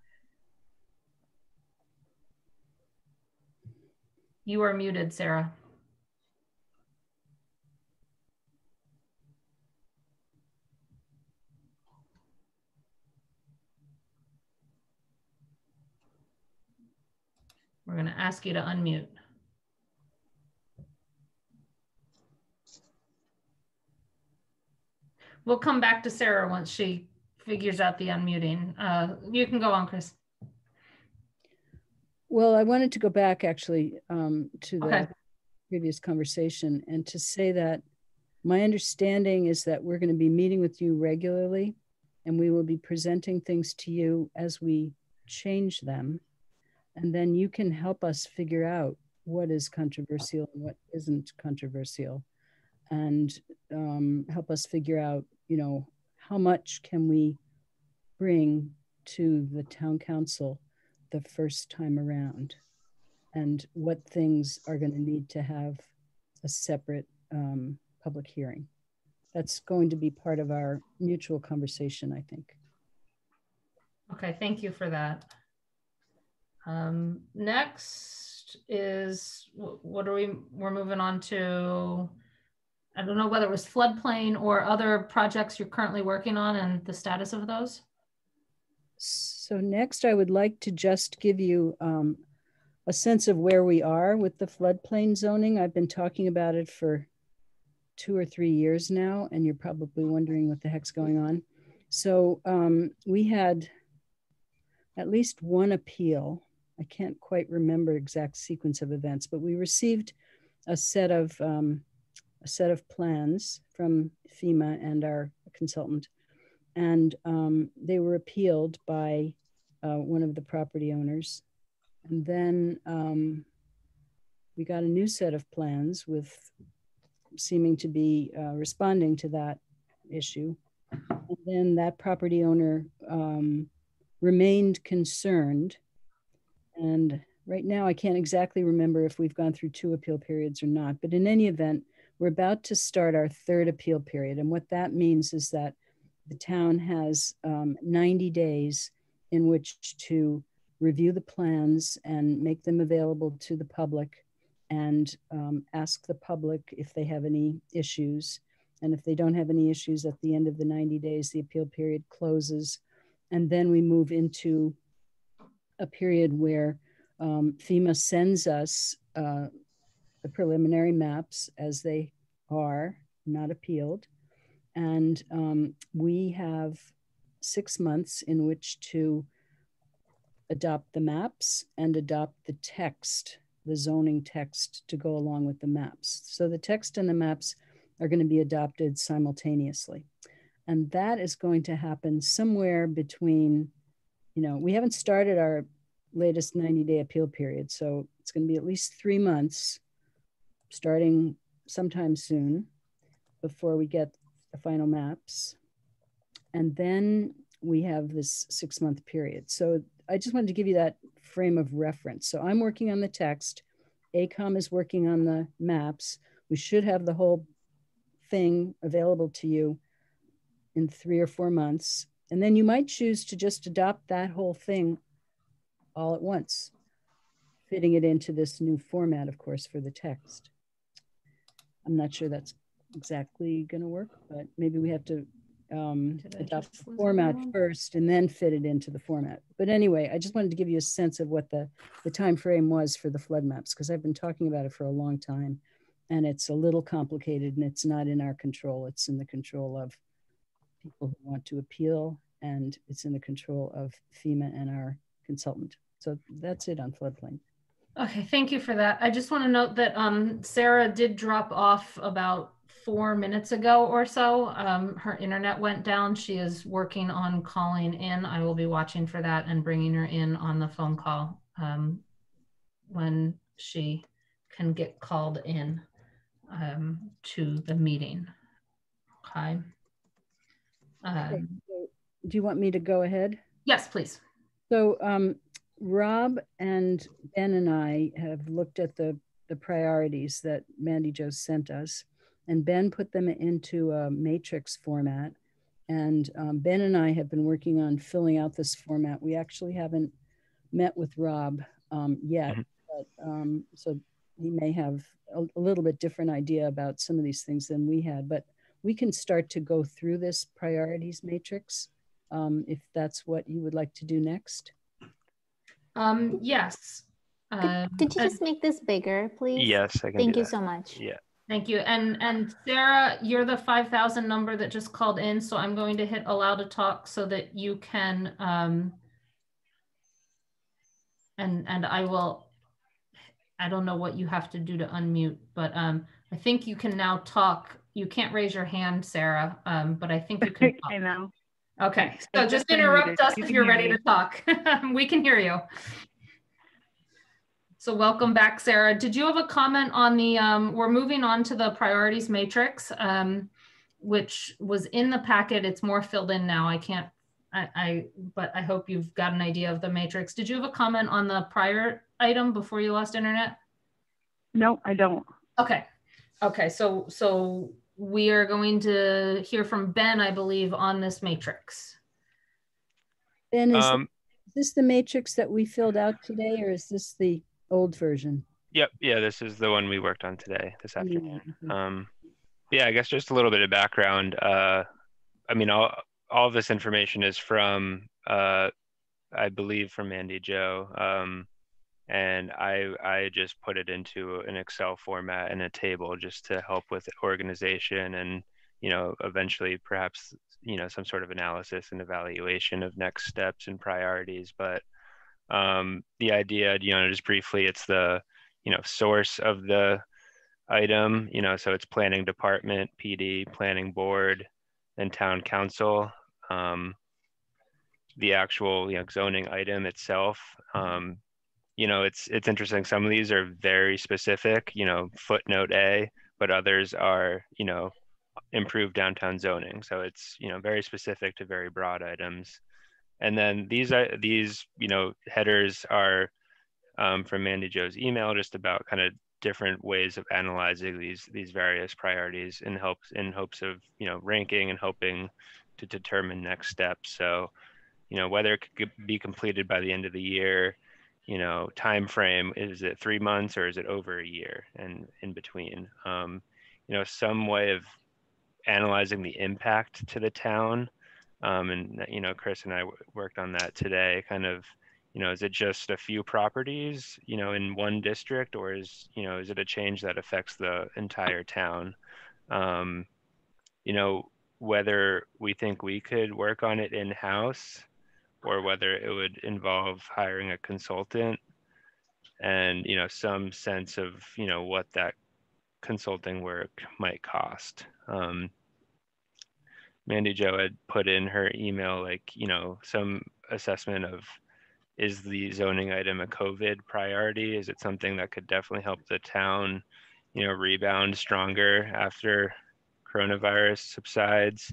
You are muted, Sarah. We're going to ask you to unmute. We'll come back to Sarah once she figures out the unmuting. Uh, you can go on, Chris. Well, I wanted to go back actually um, to the Okay. previous conversation and to say that my understanding is that we're going to be meeting with you regularly and we will be presenting things to you as we change them. And then you can help us figure out what is controversial and what isn't controversial and um, help us figure out, you know, how much can we bring to the town council the first time around and what things are going to need to have a separate um, public hearing. That's going to be part of our mutual conversation, I think. Okay, thank you for that. Um, next is, what are we, we're moving on to, I don't know whether it was floodplain or other projects you're currently working on and the status of those? So next, I would like to just give you um, a sense of where we are with the floodplain zoning. I've been talking about it for two or three years now, and you're probably wondering what the heck's going on. So um, we had at least one appeal. I can't quite remember exact sequence of events, but we received a set of um, a set of plans from FEMA and our consultant and um, they were appealed by uh, one of the property owners. And then um, we got a new set of plans with seeming to be uh, responding to that issue. And then that property owner um, remained concerned. And right now, I can't exactly remember if we've gone through two appeal periods or not. But in any event, we're about to start our third appeal period. And what that means is that the town has um, 90 days in which to review the plans and make them available to the public and um, ask the public if they have any issues. And if they don't have any issues at the end of the 90 days, the appeal period closes. And then we move into a period where um, FEMA sends us uh, the preliminary maps as they are, not appealed. And um, we have six months in which to adopt the maps and adopt the text, the zoning text to go along with the maps. So the text and the maps are going to be adopted simultaneously. And that is going to happen somewhere between, you know, we haven't started our latest 90 day appeal period. So it's going to be at least three months starting sometime soon before we get the final maps. And then we have this six month period. So I just wanted to give you that frame of reference. So I'm working on the text, AECOM is working on the maps. We should have the whole thing available to you in three or four months. And then you might choose to just adopt that whole thing all at once, fitting it into this new format, of course, for the text. I'm not sure that's exactly going to work, but maybe we have to um, adopt the format first and then fit it into the format. But anyway, I just wanted to give you a sense of what the, the time frame was for the flood maps, because I've been talking about it for a long time. And it's a little complicated and it's not in our control. It's in the control of people who want to appeal and it's in the control of FEMA and our consultant. So that's it on floodplain. Okay, thank you for that. I just want to note that um, Sarah did drop off about four minutes ago or so. Um, her internet went down. She is working on calling in. I will be watching for that and bringing her in on the phone call um, when she can get called in um, to the meeting. Okay. Okay, Um, Do you want me to go ahead? yes, please. So um, Rob and Ben and I have looked at the, the priorities that Mandi Jo sent us. And Ben put them into a matrix format. And um, Ben and I have been working on filling out this format. We actually haven't met with Rob um, yet, Mhm. but um, so he may have a, a little bit different idea about some of these things than we had. But we can start to go through this priorities matrix um, if that's what you would like to do next. Um, yes. Could, Um, could you and- just make this bigger, please? Yes, I can Thank do you that. so much. Yeah. Thank you. And and Sarah, you're the 5,000 number that just called in. So I'm going to hit allow to talk so that you can, um, and, and I will, I don't know what you have to do to unmute, but um, I think you can now talk. You can't raise your hand, Sarah, um, but I think you can. talk. I know. Okay, so just just interrupt us if you're ready to talk. We can hear you. So welcome back, Sarah. Did you have a comment on the, um, we're moving on to the priorities matrix, um, which was in the packet. It's more filled in now. I can't, I, I, but I hope you've got an idea of the matrix. Did you have a comment on the prior item before you lost internet? No, I don't. Okay, okay, so, so we are going to hear from Ben, I believe, on this matrix. Ben, is, Um, is this the matrix that we filled out today, or is this the old version? yep. Yeah, this is the one we worked on today, this afternoon. Mhm. Um, yeah, I guess just a little bit of background. Uh, I mean, all all of this information is from, uh, I believe, from Mandi Jo, um, and I I just put it into an Excel format and a table just to help with organization and you know eventually perhaps you know some sort of analysis and evaluation of next steps and priorities. But um, the idea, you know, just briefly, it's the you know source of the item, you know, so it's planning department, PD, planning board, and town council. Um, the actual you know, zoning item itself, um, you know, it's it's interesting. Some of these are very specific, you know, footnote A, but others are, you know, improved downtown zoning. So it's you know very specific to very broad items. And then these are these you know headers are um, from Mandi Jo's email, just about kind of different ways of analyzing these these various priorities in hopes in hopes of you know ranking and hoping to determine next steps. So, you know whether it could be completed by the end of the year, you know time frame is it three months or is it over a year and in between. Um, you know some way of analyzing the impact to the town. Um, and you know Chris and I w- worked on that today. Kind of you know is it just a few properties you know in one district or is you know is it a change that affects the entire town um, you know whether we think we could work on it in house or whether it would involve hiring a consultant and you know some sense of you know what that consulting work might cost um, Mandi Jo had put in her email like you know some assessment of is the zoning item a COVID priority? Is it something that could definitely help the town, you know, rebound stronger after coronavirus subsides.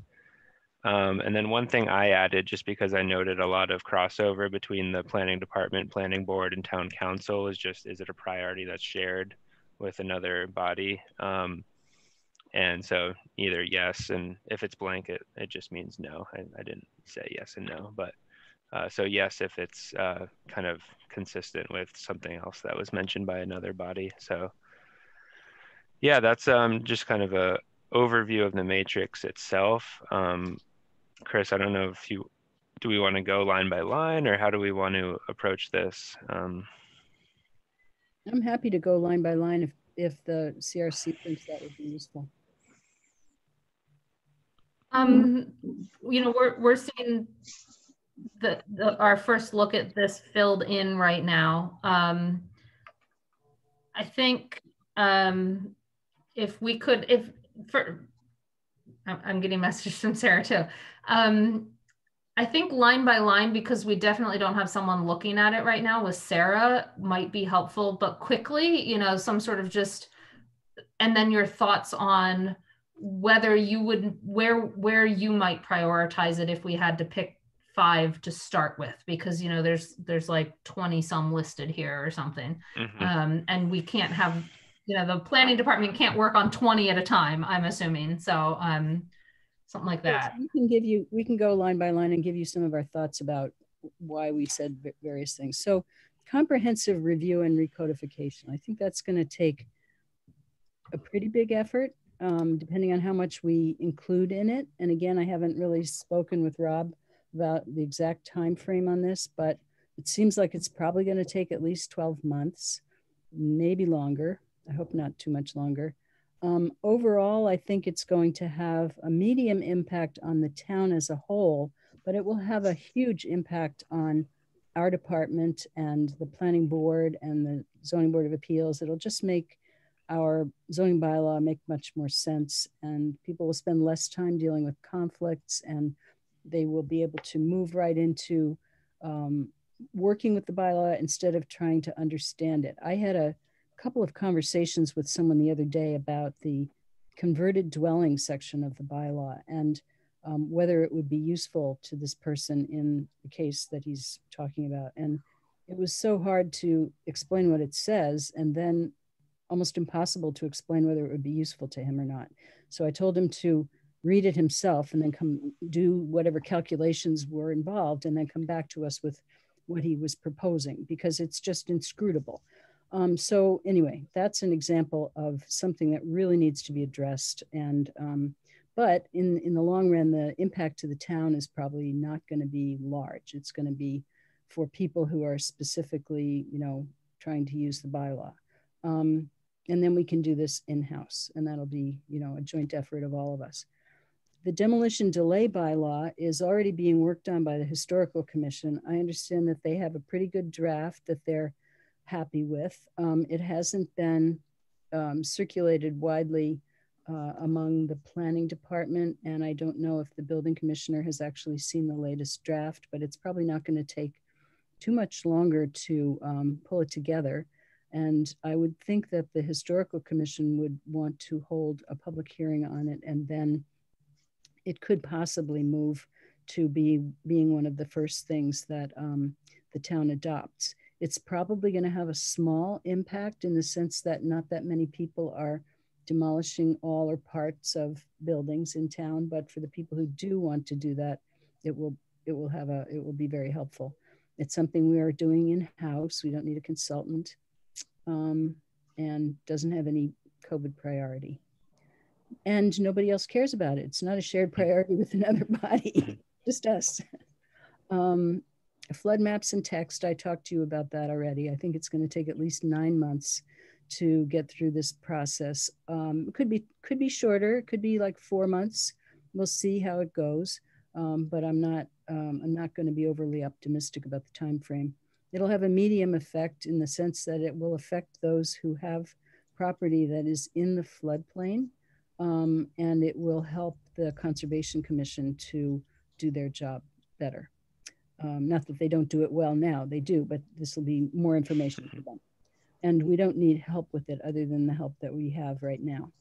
Um, and then one thing I added, just because I noted a lot of crossover between the planning department, planning board, and town council, is just is it a priority that's shared with another body? Um, and so either yes, and if it's blanket, it just means no. I, I didn't say yes and no, but uh, so yes, if it's uh, kind of consistent with something else that was mentioned by another body. So yeah, that's um, just kind of a overview of the matrix itself. Um, Chris, I don't know if you, do we want to go line by line or how do we want to approach this? Um, I'm happy to go line by line if, if the CRC thinks that would be useful. Um, you know, we're, we're seeing the, the, our first look at this filled in right now. Um, I think um, if we could, if for, I'm getting messages from Sarah too. Um, I think line by line, because we definitely don't have someone looking at it right now with Sarah might be helpful, but quickly, you know, some sort of just, and then your thoughts on whether you would, where, where you might prioritize it if we had to pick five to start with, because, you know, there's, there's like 20 some listed here or something. mhm. Um, and we can't have, you know, the planning department can't work on 20 at a time, I'm assuming. So, um, something like that. We can give you, we can go line by line and give you some of our thoughts about why we said various things. So comprehensive review and recodification. I think that's going to take a pretty big effort, um, depending on how much we include in it. And again, I haven't really spoken with Rob about the exact time frame on this, but it seems like it's probably going to take at least 12 months, maybe longer. I hope not too much longer. Um, overall, I think it's going to have a medium impact on the town as a whole, but it will have a huge impact on our department and the planning board and the zoning board of appeals. It'll just make our zoning bylaw make much more sense and people will spend less time dealing with conflicts and they will be able to move right into um, working with the bylaw instead of trying to understand it. I had a couple of conversations with someone the other day about the converted dwelling section of the bylaw and um, whether it would be useful to this person in the case that he's talking about. And it was so hard to explain what it says and then almost impossible to explain whether it would be useful to him or not. So I told him to read it himself and then come do whatever calculations were involved and then come back to us with what he was proposing because it's just inscrutable. Um, so anyway, that's an example of something that really needs to be addressed. And um, but in in the long run, the impact to the town is probably not going to be large. It's going to be for people who are specifically, you know, trying to use the bylaw. Um, and then we can do this in-house, and that'll be, you know, a joint effort of all of us. The demolition delay bylaw is already being worked on by the Historical Commission. I understand that they have a pretty good draft that they're happy with. Um, it hasn't been um, circulated widely uh, among the planning department, and I don't know if the building commissioner has actually seen the latest draft, but it's probably not going to take too much longer to um, pull it together. And I would think that the historical commission would want to hold a public hearing on it, and then it could possibly move to be being one of the first things that um, the town adopts. It's probably going to have a small impact in the sense that not that many people are demolishing all or parts of buildings in town, but for the people who do want to do that, it will it will have a it will be very helpful. It's something we are doing in house. We don't need a consultant, um, and doesn't have any COVID priority. And nobody else cares about it. It's not a shared priority with another body, just us. Um, flood maps and text, I talked to you about that already. I think it's going to take at least nine months to get through this process. Um, it could be could be shorter. It could be like four months. We'll see how it goes. Um, but I'm not um, I'm not going to be overly optimistic about the time frame. It'll have a medium effect in the sense that it will affect those who have property that is in the floodplain, um, and it will help the Conservation Commission to do their job better. Um, not that they don't do it well now, they do, but this will be more information for them. And we don't need help with it other than the help that we have right now.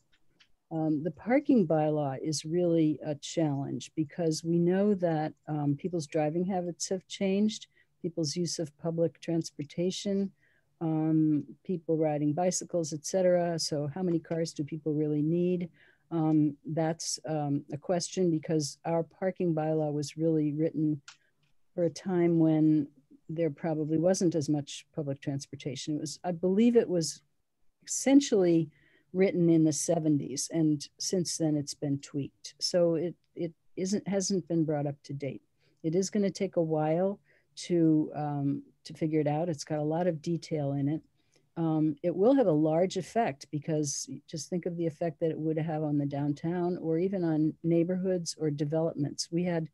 Um, the parking bylaw is really a challenge because we know that um, people's driving habits have changed, people's use of public transportation, um, people riding bicycles, etc. So how many cars do people really need? Um, that's um, a question because our parking bylaw was really written for a time when there probably wasn't as much public transportation. It was, I believe it was essentially written in the 70s and since then it's been tweaked. So it, it isn't, hasn't been brought up to date. It is gonna take a while to, um, to figure it out. It's got a lot of detail in it. Um, it will have a large effect because just think of the effect that it would have on the downtown or even on neighborhoods or developments. We had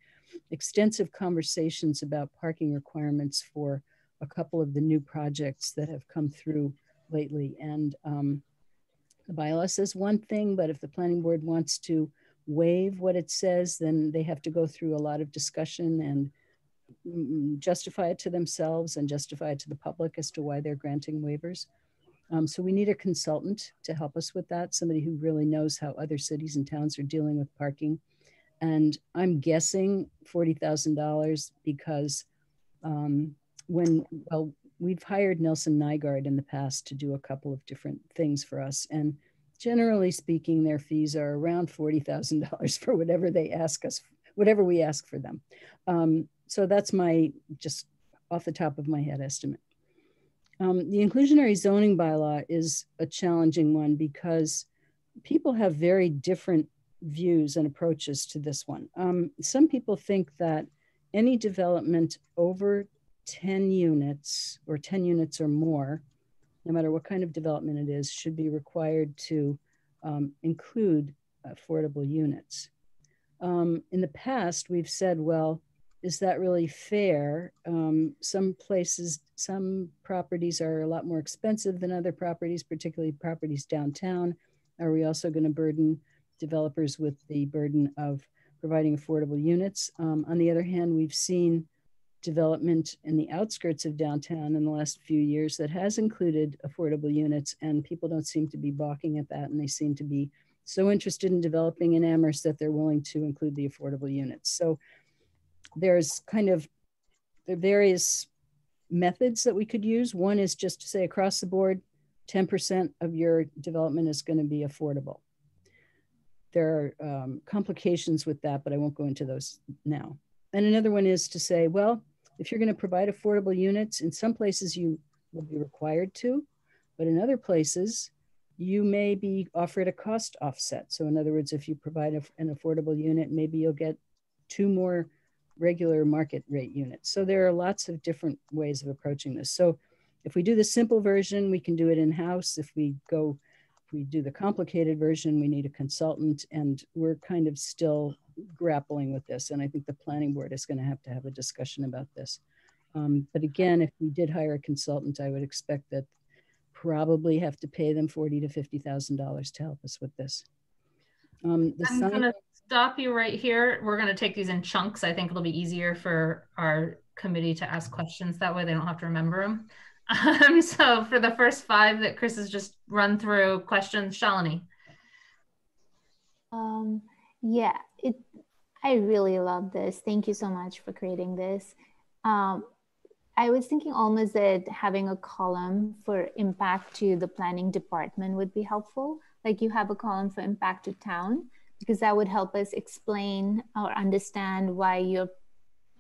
extensive conversations about parking requirements for a couple of the new projects that have come through lately. And um, the bylaw says one thing, but if the planning board wants to waive what it says, then they have to go through a lot of discussion and mm, justify it to themselves and justify it to the public as to why they're granting waivers. Um, so we need a consultant to help us with that, somebody who really knows how other cities and towns are dealing with parking and I'm guessing $40,000 because um, when, well, we've hired Nelson Nygaard in the past to do a couple of different things for us. And generally speaking, their fees are around $40,000 for whatever they ask us, whatever we ask for them. Um, so that's my just off the top of my head estimate. Um, the inclusionary zoning bylaw is a challenging one because people have very different views and approaches to this one. Um, some people think that any development over 10 units or 10 units or more, no matter what kind of development it is, should be required to um, include affordable units. Um, in the past, we've said, well, is that really fair? Um, some places, some properties are a lot more expensive than other properties, particularly properties downtown. Are we also going to burden developers with the burden of providing affordable units. Um, on the other hand, we've seen development in the outskirts of downtown in the last few years that has included affordable units, and people don't seem to be balking at that, and they seem to be so interested in developing in Amherst that they're willing to include the affordable units. So there's kind of there various methods that we could use. One is just to say across the board, 10% of your development is going to be affordable there are um, complications with that, but I won't go into those now. And another one is to say, well, if you're going to provide affordable units, in some places you will be required to, but in other places you may be offered a cost offset. So in other words, if you provide a, an affordable unit, maybe you'll get two more regular market rate units. So there are lots of different ways of approaching this. So if we do the simple version, we can do it in-house. If we go we do the complicated version, we need a consultant, and we're kind of still grappling with this. And I think the planning board is going to have to have a discussion about this. Um, but again, if we did hire a consultant, I would expect that probably have to pay them forty to fifty thousand dollars to help us with this. Um, I'm going to stop you right here. We're going to take these in chunks. I think it'll be easier for our committee to ask questions that way. They don't have to remember them. Um, so for the first five that Chris has just run through, questions, Shalini. Um, yeah, it. I really love this. Thank you so much for creating this. Um, I was thinking almost that having a column for impact to the planning department would be helpful. Like you have a column for impact to town, because that would help us explain or understand why you're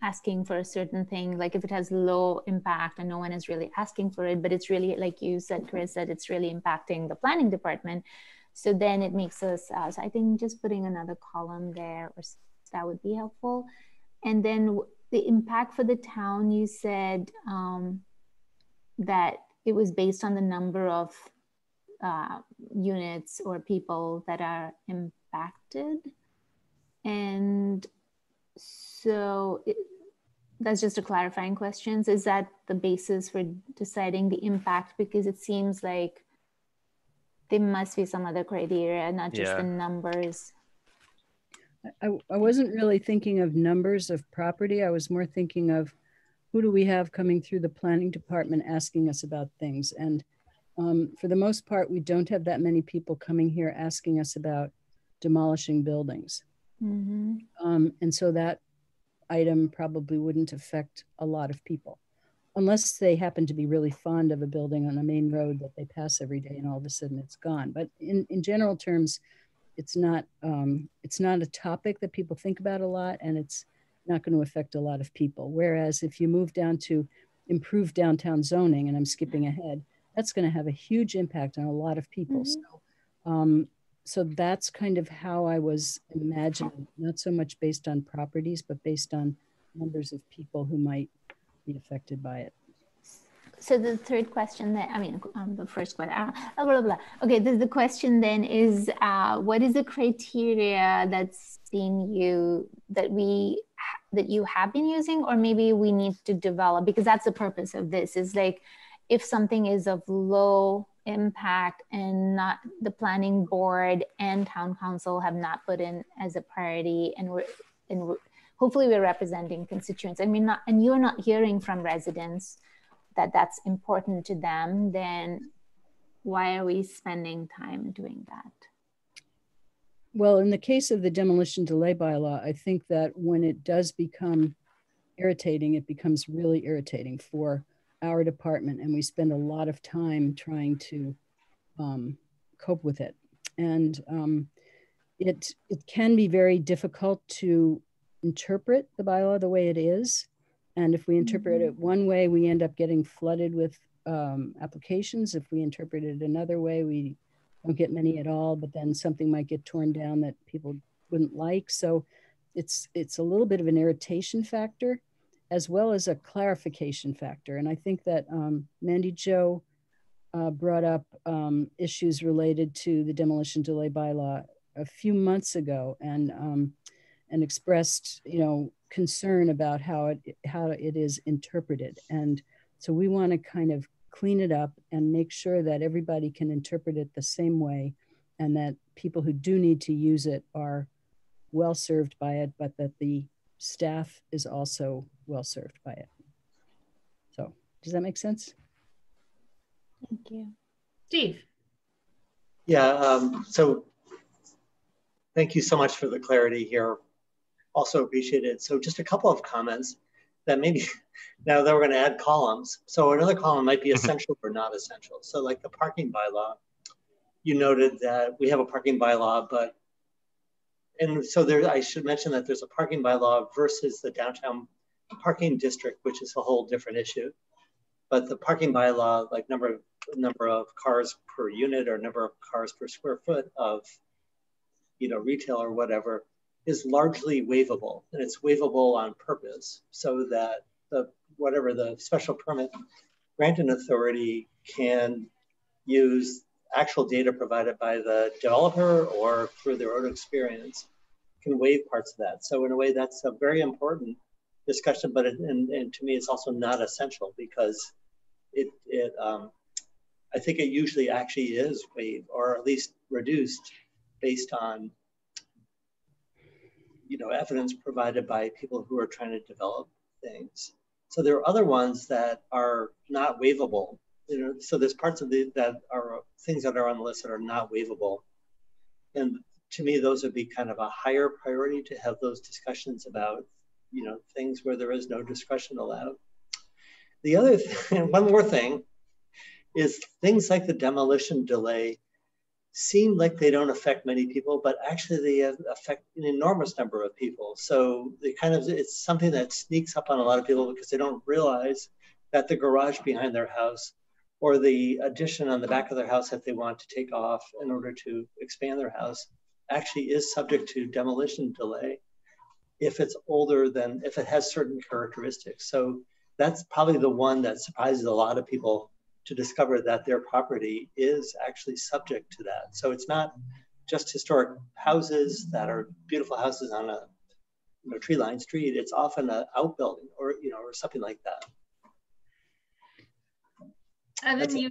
asking for a certain thing like if it has low impact and no one is really asking for it but it's really like you said chris that it's really impacting the planning department so then it makes us uh, so i think just putting another column there or that would be helpful. And then the impact for the town you said um, that it was based on the number of uh, units or people that are impacted. And so it, that's just a clarifying question. Is that the basis for deciding the impact? Because it seems like there must be some other criteria, not just yeah. the numbers. I, I wasn't really thinking of numbers of property. I was more thinking of who do we have coming through the planning department asking us about things. And um, for the most part, we don't have that many people coming here asking us about demolishing buildings. Mhm. Um, and so that item probably wouldn't affect a lot of people unless they happen to be really fond of a building on a main road that they pass every day and all of a sudden it's gone. But in, in general terms, it's not um, it's not a topic that people think about a lot and it's not going to affect a lot of people. Whereas if you move down to improve downtown zoning, and I'm skipping ahead, that's going to have a huge impact on a lot of people. Mhm. So, um, so that's kind of how I was imagining, not so much based on properties, but based on numbers of people who might be affected by it. So the third question that I mean, um, the first question. Uh, blah, blah, blah. Okay, the, the question then is, uh, what is the criteria that's being you that we that you have been using, or maybe we need to develop because that's the purpose of this. Is like if something is of low impact and not the planning board and town council have not put in as a priority, and we're and we're, hopefully we're representing constituents. I mean, not and you're not hearing from residents that that's important to them, then why are we spending time doing that? Well, in the case of the demolition delay bylaw, I think that when it does become irritating, it becomes really irritating for our department, and we spend a lot of time trying to um, cope with it. And um, it it can be very difficult to interpret the bylaw the way it is. And if we interpret it one way, we end up getting flooded with um, applications. If we interpret it another way, we don't get many at all. But then something might get torn down that people wouldn't like. So it's it's a little bit of an irritation factor, as well as a clarification factor. And I think that um, Mandi Jo uh, brought up um, issues related to the demolition delay bylaw a few months ago, and um, and expressed you know concern about how it how it is interpreted and so we want to kind of clean it up and make sure that everybody can interpret it the same way and that people who do need to use it are well served by it but that the staff is also well served by it so does that make sense Thank you. Steve, Yeah, um, so thank you so much for the clarity here. Also appreciated. So just a couple of comments that maybe now that we're going to add columns. So another column might be essential or not essential. So like the parking bylaw, you noted that we have a parking bylaw, but and so there I should mention that there's a parking bylaw versus the downtown parking district, which is a whole different issue. But the parking bylaw, like number of number of cars per unit or number of cars per square foot of you know retail or whatever is largely waivable and it's waivable on purpose so that the whatever the special permit granting authority can use actual data provided by the developer or through their own experience can waive parts of that so in a way that's a very important discussion but it, and, and to me it's also not essential because it it um, I think it usually actually is waived or at least reduced based on you know evidence provided by people who are trying to develop things. So there are other ones that are not waivable. You know, so there's parts of the that are things that are on the list that are not waivable. And to me, those would be kind of a higher priority to have those discussions about, you know, things where there is no discretion allowed. The other thing, one more thing, is things like the demolition delay seem like they don't affect many people, but actually they uh, affect an enormous number of people. So they kind of it's something that sneaks up on a lot of people because they don't realize that the garage behind their house or the addition on the back of their house that they want to take off in order to expand their house actually is subject to demolition delay if it's older than if it has certain characteristics. So that's probably the one that surprises a lot of people to discover that their property is actually subject to that. So it's not just historic houses that are beautiful houses on a you know, tree-lined street. It's often an outbuilding or you know or something like that. and then it. you,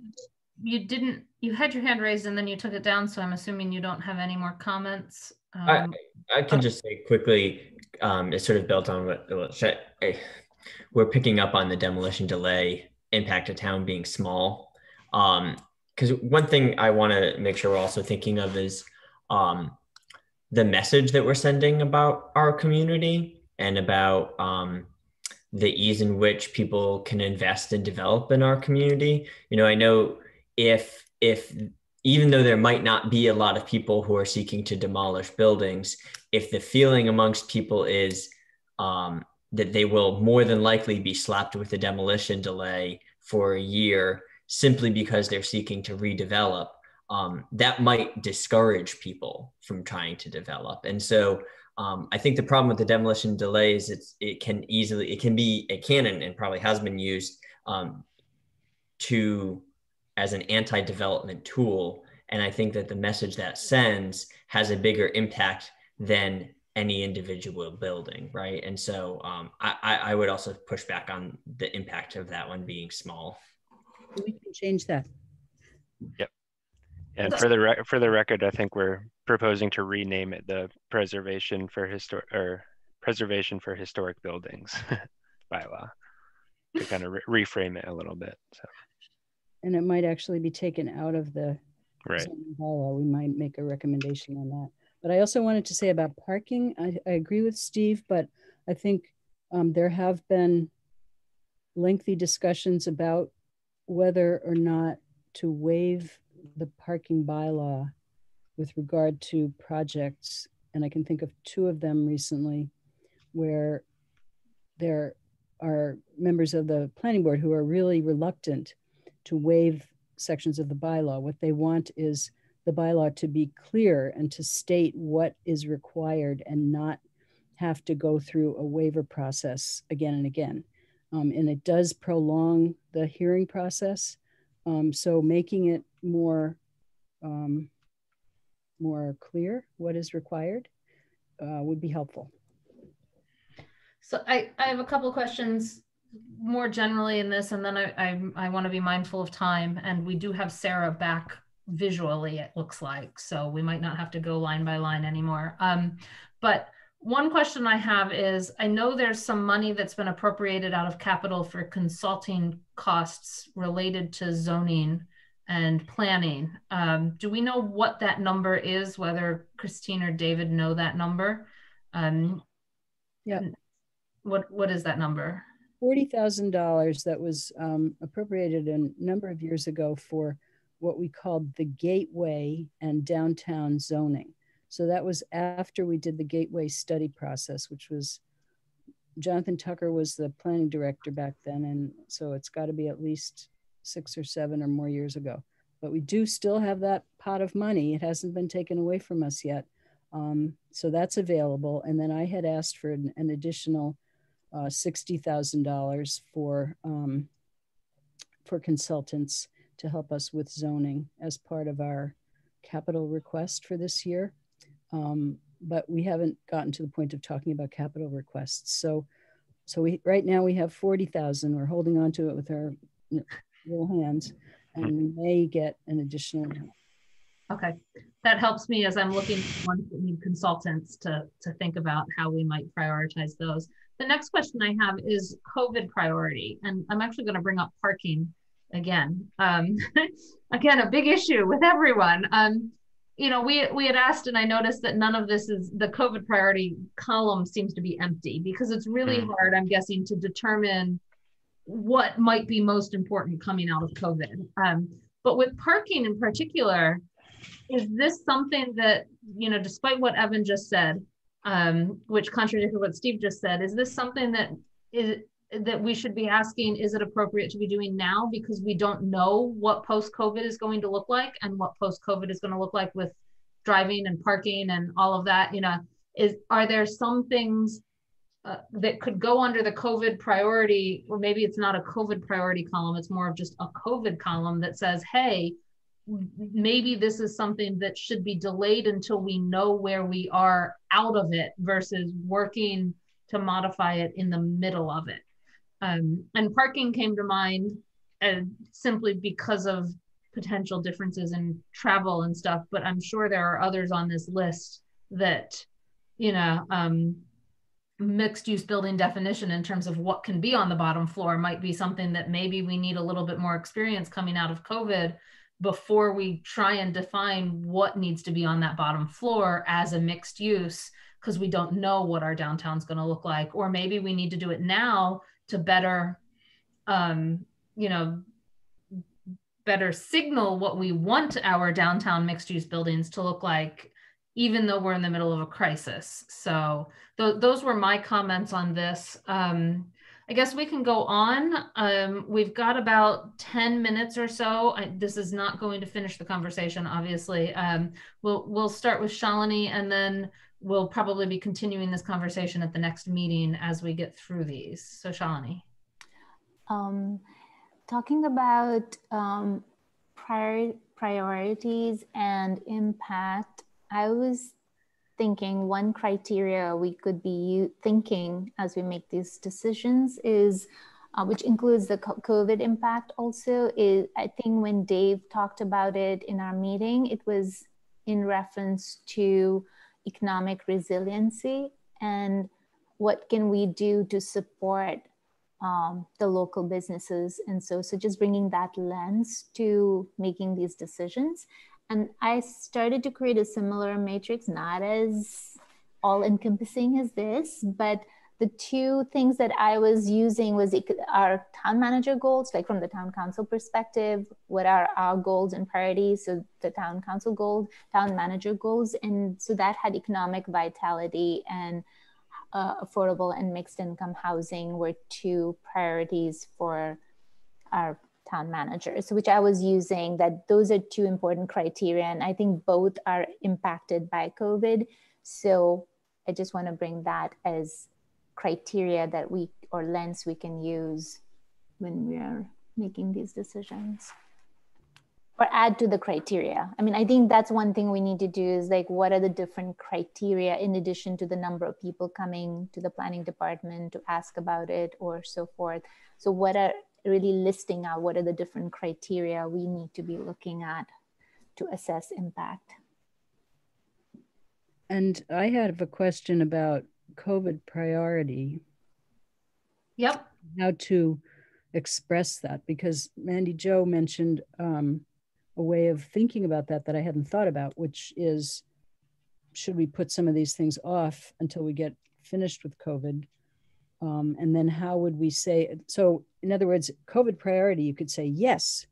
you didn't, you had your hand raised and then you took it down. So I'm assuming you don't have any more comments. I, Um, I can just say quickly, um, it's sort of built on what, eh, we're picking up on the demolition delay impact of town being small. Um, because one thing I want to make sure we're also thinking of is, um, the message that we're sending about our community and about um, the ease in which people can invest and develop in our community. You know, I know if if even though there might not be a lot of people who are seeking to demolish buildings, if the feeling amongst people is um, that they will more than likely be slapped with a demolition delay for a year simply because they're seeking to redevelop, um, that might discourage people from trying to develop. And so um, I think the problem with the demolition delay is it's, it can easily, it can be, it can and, and probably has been used um, to as an anti-development tool. And I think that the message that sends has a bigger impact than any individual building, right? And so um, I, I would also push back on the impact of that one being small. We can change that. Yep. And for the re- for the record, I think we're proposing to rename it the preservation for historic or preservation for historic buildings bylaw to kind of re- reframe it a little bit. So. And it might actually be taken out of the right. bylaw. We might make a recommendation on that. But I also wanted to say about parking. I, I agree with Steve, but I think um, there have been lengthy discussions about whether or not to waive the parking bylaw with regard to projects, and I can think of two of them recently where there are members of the planning board who are really reluctant to waive sections of the bylaw. What they want is the bylaw to be clear and to state what is required and not have to go through a waiver process again and again. Um, and it does prolong the hearing process. Um, so making it more um, more clear what is required uh, would be helpful. So I, I have a couple questions more generally in this, and then I, I, I want to be mindful of time. And we do have Sarah back visually, it looks like, so we might not have to go line by line anymore. Um, but one question I have is, I know there's some money that's been appropriated out of capital for consulting costs related to zoning and planning. Um, do we know what that number is, whether Christine or David know that number? Um, yeah. What, what is that number? $40,000 that was um, appropriated a number of years ago for what we called the gateway and downtown zoning. So that was after we did the gateway study process, which was Jonathan Tucker was the planning director back then. And so it's got to be at least six or seven or more years ago. But we do still have that pot of money. It hasn't been taken away from us yet. Um, so that's available. And then I had asked for an, an additional uh, $60,000 for, um, for consultants to help us with zoning as part of our capital request for this year. Um, but we haven't gotten to the point of talking about capital requests. So, so we right now we have 40,000. We're holding on to it with our little hands and we may get an additional Okay, that helps me as I'm looking for consultants to, to think about how we might prioritize those. The next question I have is COVID priority, and I'm actually going to bring up parking again. Um, again, a big issue with everyone. Um, you know, we we had asked, and I noticed that none of this is the COVID priority column seems to be empty because it's really mm. hard, I'm guessing, to determine what might be most important coming out of COVID. Um, but with parking in particular, is this something that, you know, despite what Evan just said, um, which contradicted what Steve just said, is this something that is that we should be asking, is it appropriate to be doing now? Because we don't know what post-COVID is going to look like and what post-COVID is going to look like with driving and parking and all of that, you know, is are there some things uh, that could go under the COVID priority, or maybe it's not a COVID priority column, it's more of just a COVID column that says, hey, maybe this is something that should be delayed until we know where we are out of it versus working to modify it in the middle of it. Um, and parking came to mind uh, simply because of potential differences in travel and stuff, but I'm sure there are others on this list that, you know, um, mixed use building definition in terms of what can be on the bottom floor might be something that maybe we need a little bit more experience coming out of COVID before we try and define what needs to be on that bottom floor as a mixed use because we don't know what our downtown's going to look like. Or maybe we need to do it now to better um, you know better signal what we want our downtown mixed use buildings to look like even though we're in the middle of a crisis. So th- those were my comments on this. Um, I guess we can go on. Um, we've got about 10 minutes or so. I, this is not going to finish the conversation, obviously. Um, we'll, we'll start with Shalini and then we'll probably be continuing this conversation at the next meeting as we get through these. So Shalini. Um, talking about um, prior, priorities and impact, I was thinking one criteria we could be thinking as we make these decisions is uh, which includes the covid impact also is i think when dave talked about it in our meeting it was in reference to economic resiliency and what can we do to support um, the local businesses. And so so just bringing that lens to making these decisions and I started to create a similar matrix, not as all encompassing as this, but the two things that I was using was our town manager goals, like from the town council perspective, what are our goals and priorities? So the town council goals, town manager goals, and so that had economic vitality and uh, affordable and mixed income housing were two priorities for our town managers, which I was using, that those are two important criteria. And I think both are impacted by COVID. So I just want to bring that as criteria that we or lens we can use when we are making these decisions or add to the criteria. I mean, I think that's one thing we need to do is like, what are the different criteria in addition to the number of people coming to the planning department to ask about it or so forth? So, what are really listing out what are the different criteria we need to be looking at to assess impact. And I have a question about COVID priority. Yep. How to express that because Mandi Jo mentioned um, a way of thinking about that that I hadn't thought about, which is should we put some of these things off until we get finished with COVID? Um, and then how would we say, so in other words, COVID priority, you could say yes,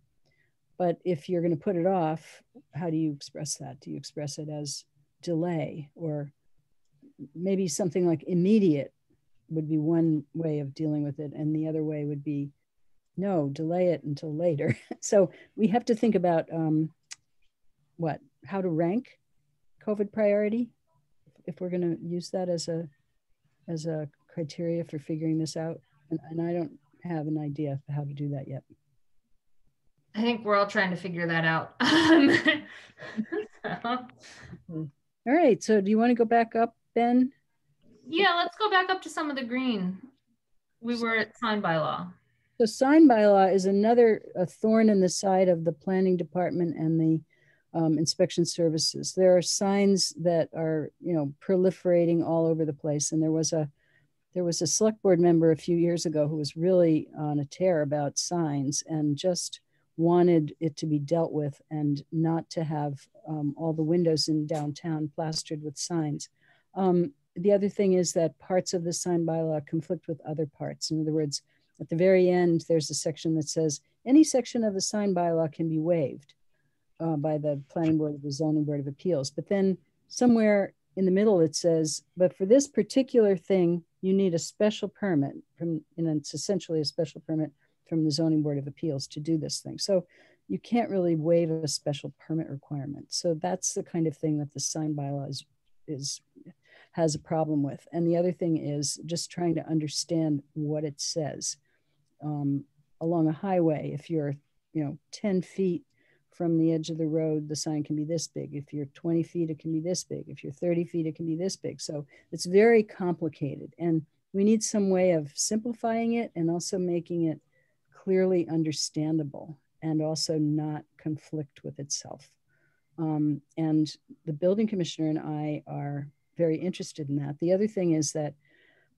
but if you're going to put it off, how do you express that? Do you express it as delay or maybe something like immediate would be one way of dealing with it. And the other way would be no, delay it until later. so we have to think about um, what, how to rank COVID priority if we're going to use that as a as a criteria for figuring this out? And, and I don't have an idea how to do that yet. I think we're all trying to figure that out. so. All right. So do you want to go back up, Ben? Yeah, let's go back up to some of the green. We were at sign by law. So sign by law is another a thorn in the side of the planning department and the um, inspection services. There are signs that are, you know, proliferating all over the place. And there was a there was a select board member a few years ago who was really on a tear about signs and just wanted it to be dealt with and not to have um, all the windows in downtown plastered with signs. Um, the other thing is that parts of the sign bylaw conflict with other parts. In other words, at the very end, there's a section that says any section of the sign bylaw can be waived uh, by the planning board or the zoning board of appeals. But then somewhere in the middle, it says, but for this particular thing, you need a special permit from, and it's essentially a special permit from the zoning board of appeals to do this thing. So you can't really waive a special permit requirement. So that's the kind of thing that the sign bylaw is, is has a problem with. And the other thing is just trying to understand what it says. Um, along a highway, if you're, you know, 10 feet from the edge of the road, the sign can be this big. If you're 20 feet, it can be this big. If you're 30 feet, it can be this big. So it's very complicated. And we need some way of simplifying it and also making it clearly understandable and also not conflict with itself. Um, and the building commissioner and I are very interested in that. The other thing is that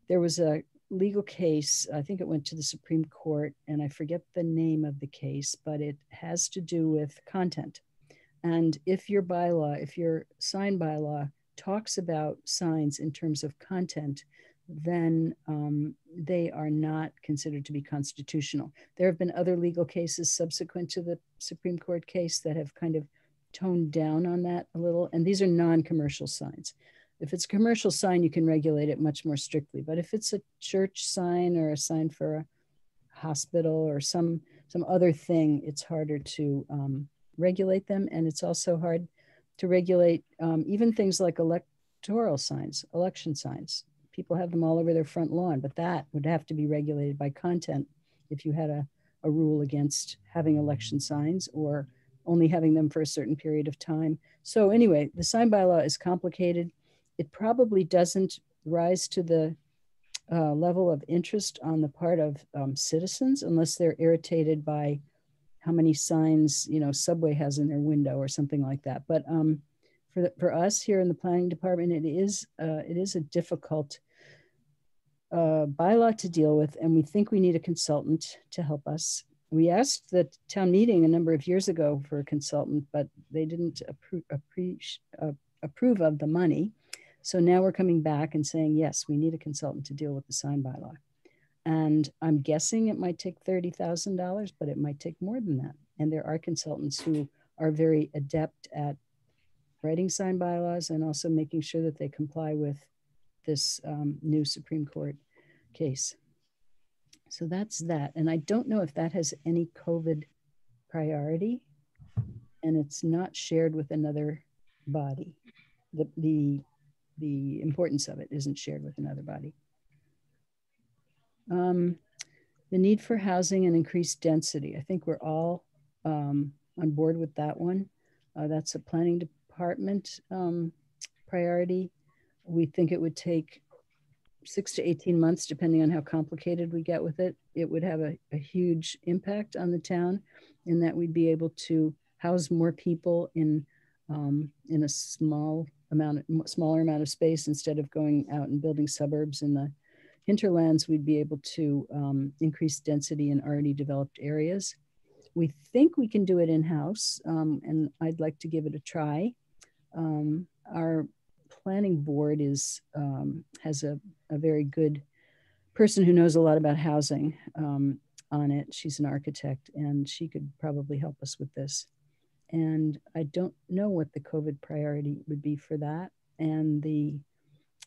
there was a legal case. I think it went to the Supreme Court, and I forget the name of the case, but it has to do with content. And if your bylaw, if your sign bylaw talks about signs in terms of content, then um, they are not considered to be constitutional. There have been other legal cases subsequent to the Supreme Court case that have kind of toned down on that a little. And these are non commercial signs. If it's a commercial sign, you can regulate it much more strictly. But if it's a church sign or a sign for a hospital or some some other thing, it's harder to um, regulate them, and it's also hard to regulate um, even things like electoral signs, election signs. People have them all over their front lawn, but that would have to be regulated by content if you had a, a rule against having election signs or only having them for a certain period of time. So anyway, the sign bylaw is complicated. It probably doesn't rise to the uh, level of interest on the part of um, citizens unless they're irritated by how many signs you know Subway has in their window or something like that. But um, for the, for us here in the planning department, it is uh, it is a difficult uh, bylaw to deal with, and we think we need a consultant to help us we asked the town meeting a number of years ago for a consultant, but they didn't approve, uh, approve of the money. So now we're coming back and saying, yes, we need a consultant to deal with the sign bylaw. And I'm guessing it might take $30,000, but it might take more than that. And there are consultants who are very adept at writing sign bylaws and also making sure that they comply with this um, new Supreme Court case. So that's that. And I don't know if that has any COVID priority and it's not shared with another body. The, the, the importance of it isn't shared with another body. Um, the need for housing and increased density. I think we're all um, on board with that one. Uh, that's a planning department um, priority. We think it would take six to 18 months, depending on how complicated we get with it, it would have a, a huge impact on the town in that we'd be able to house more people in, um, in a small amount, of, smaller amount of space instead of going out and building suburbs in the hinterlands, we'd be able to um, increase density in already developed areas. We think we can do it in-house, um, and I'd like to give it a try. Um, our planning board is um, has a, a very good person who knows a lot about housing um, on it. She's an architect and she could probably help us with this. And I don't know what the COVID priority would be for that. And the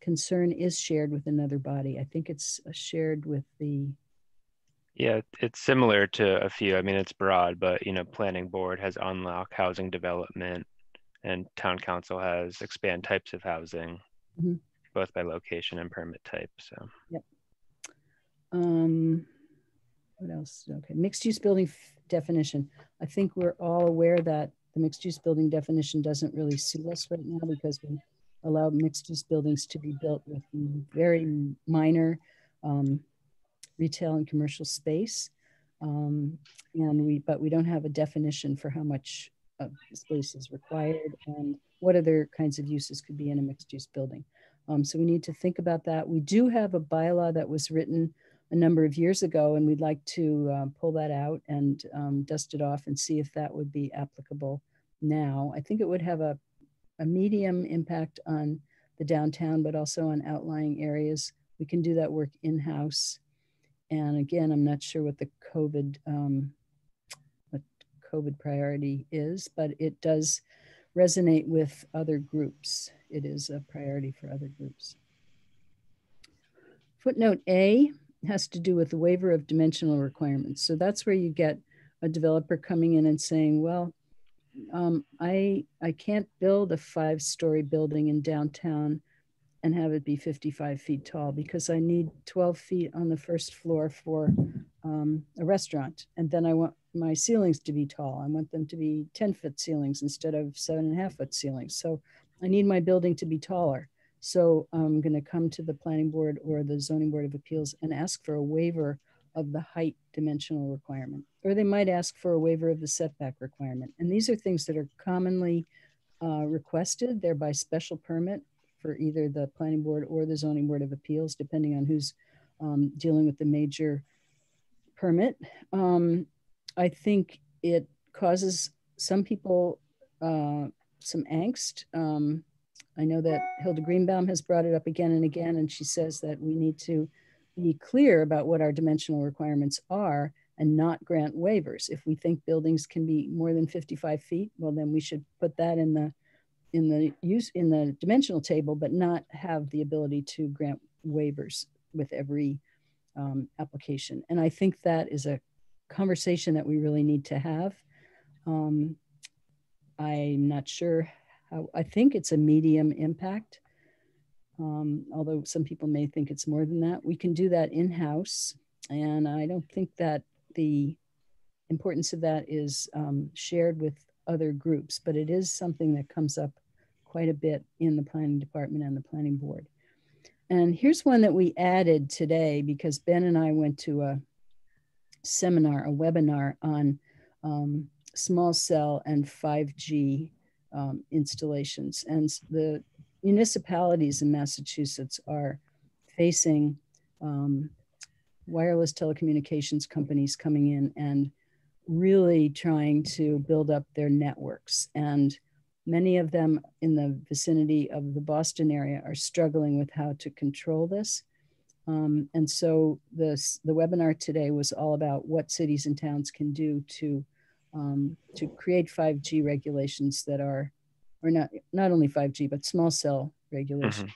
concern is shared with another body. I think it's uh, shared with the. Yeah, it's similar to a few. I mean, it's broad, but you know, planning board has unlock housing development and town council has expand types of housing, mm-hmm. both by location and permit type. So. Yep. Um, what else? Okay, mixed use building f- definition. I think we're all aware that the mixed use building definition doesn't really suit us right now because we allow mixed use buildings to be built with very minor um, retail and commercial space. Um, and we, but we don't have a definition for how much of space is required and what other kinds of uses could be in a mixed use building. Um, so we need to think about that. We do have a bylaw that was written a number of years ago, and we'd like to uh, pull that out and um, dust it off and see if that would be applicable now. I think it would have a, a medium impact on the downtown, but also on outlying areas. We can do that work in-house. And again, I'm not sure what the COVID um, COVID priority is, but it does resonate with other groups. It is a priority for other groups. Footnote A has to do with the waiver of dimensional requirements. So that's where you get a developer coming in and saying, well, um, I, I can't build a five story building in downtown and have it be 55 feet tall because I need 12 feet on the first floor for um, a restaurant. And then I want my ceilings to be tall. I want them to be 10 foot ceilings instead of seven and a half foot ceilings. So I need my building to be taller. So I'm going to come to the planning board or the zoning board of appeals and ask for a waiver of the height dimensional requirement. Or they might ask for a waiver of the setback requirement. And these are things that are commonly uh, requested. They're by special permit for either the planning board or the zoning board of appeals, depending on who's um, dealing with the major permit. Um, I think it causes some people uh, some angst. Um, I know that Hilda Greenbaum has brought it up again and again, and she says that we need to be clear about what our dimensional requirements are and not grant waivers. If we think buildings can be more than 55 feet, well, then we should put that in the in the use in the dimensional table, but not have the ability to grant waivers with every um, application. And I think that is a conversation that we really need to have. Um, I'm not sure I think it's a medium impact. Um, although some people may think it's more than that. We can do that in-house. And I don't think that the importance of that is um, shared with other groups, but it is something that comes up quite a bit in the planning department and the planning board. And here's one that we added today because Ben and I went to a seminar, a webinar on um, small cell and 5G um, installations. And the municipalities in Massachusetts are facing um, wireless telecommunications companies coming in and really trying to build up their networks. And many of them in the vicinity of the Boston area are struggling with how to control this. Um, and so this, the webinar today was all about what cities and towns can do to um, to create 5G regulations that are, or not, not only 5G, but small cell regulation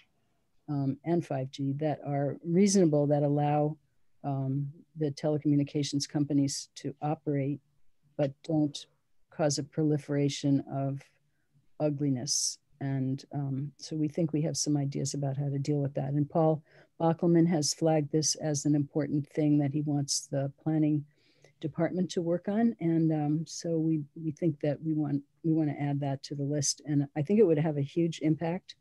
mm-hmm. um, and 5G that are reasonable, that allow um, the telecommunications companies to operate, but don't cause a proliferation of ugliness. And um, so we think we have some ideas about how to deal with that. And Paul Bockelman has flagged this as an important thing that he wants the planning department to work on. And um, so we, we think that we want, we want to add that to the list. And I think it would have a huge impact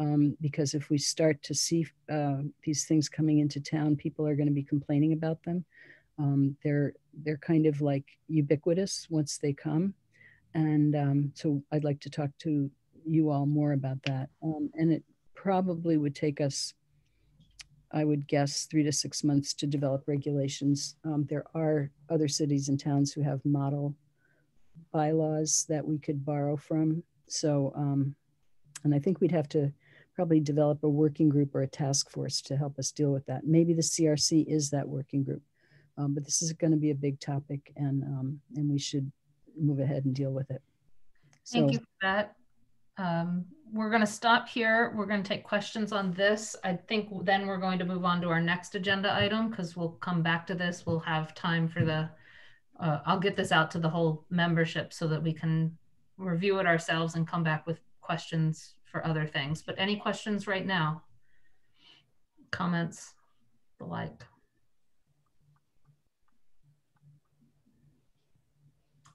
um, because if we start to see uh, these things coming into town, people are going to be complaining about them. Um, they're, they're kind of like ubiquitous once they come. And um, so I'd like to talk to you all more about that. Um, and it probably would take us I would guess three to six months to develop regulations. Um, there are other cities and towns who have model bylaws that we could borrow from. So, um, and I think we'd have to probably develop a working group or a task force to help us deal with that. Maybe the CRC is that working group, um, but this is going to be a big topic, and um, and we should move ahead and deal with it. So, Thank you for that. Um, we're going to stop here. We're going to take questions on this. I think then we're going to move on to our next agenda item because we'll come back to this. We'll have time for the, uh, I'll get this out to the whole membership so that we can review it ourselves and come back with questions for other things. But any questions right now? Comments, the like?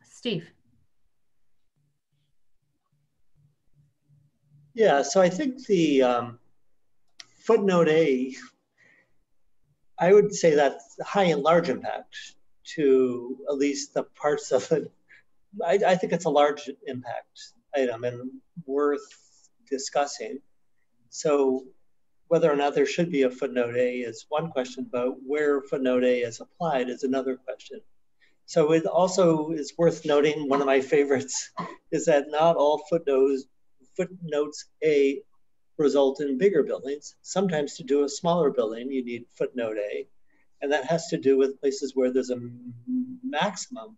Steve. Yeah, so I think the um, footnote A, I would say that's high and large impact to at least the parts of it. I, I think it's a large impact item and worth discussing. So whether or not there should be a footnote A is one question, but where footnote A is applied is another question. So it also is worth noting, one of my favorites is that not all footnotes footnotes A result in bigger buildings. Sometimes to do a smaller building, you need footnote A. And that has to do with places where there's a maximum.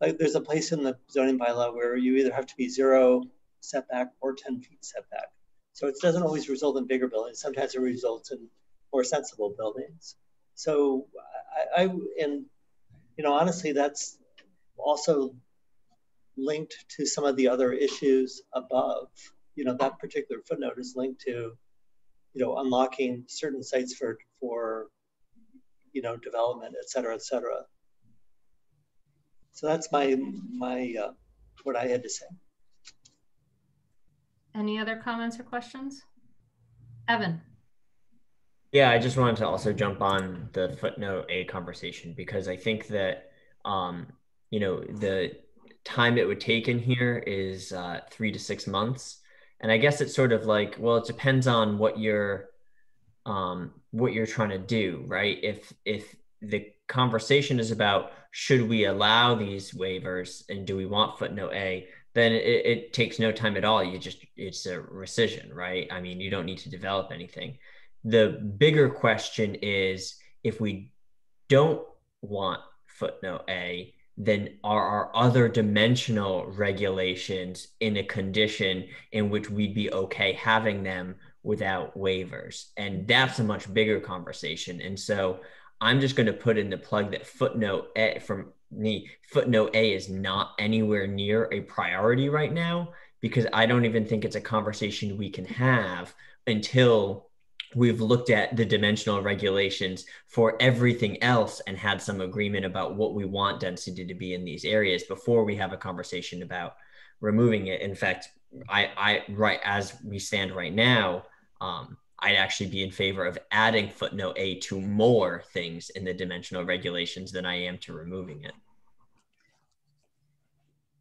Like there's a place in the zoning bylaw where you either have to be zero setback or 10 feet setback. So it doesn't always result in bigger buildings. Sometimes it results in more sensible buildings. So I, I and you know honestly that's also linked to some of the other issues above. You know, that particular footnote is linked to, you know, unlocking certain sites for, for you know, development, et cetera, et cetera. So that's my, my, uh, what I had to say. Any other comments or questions? Evan. Yeah, I just wanted to also jump on the footnote A conversation because I think that um, you know the time it would take in here is uh, three to six months. And I guess it's sort of like, well, it depends on what your um, what you're trying to do, right? If if the conversation is about should we allow these waivers and do we want footnote A, then it, it takes no time at all. You just it's a rescission, right? I mean, you don't need to develop anything. The bigger question is if we don't want footnote A, then are our other dimensional regulations in a condition in which we'd be okay having them without waivers? And that's a much bigger conversation. And so I'm just going to put in the plug that footnote A from me, footnote A is not anywhere near a priority right now because I don't even think it's a conversation we can have until we've looked at the dimensional regulations for everything else and had some agreement about what we want density to be in these areas before we have a conversation about removing it. In fact, I, I right as we stand right now, um, I'd actually be in favor of adding footnote A to more things in the dimensional regulations than I am to removing it.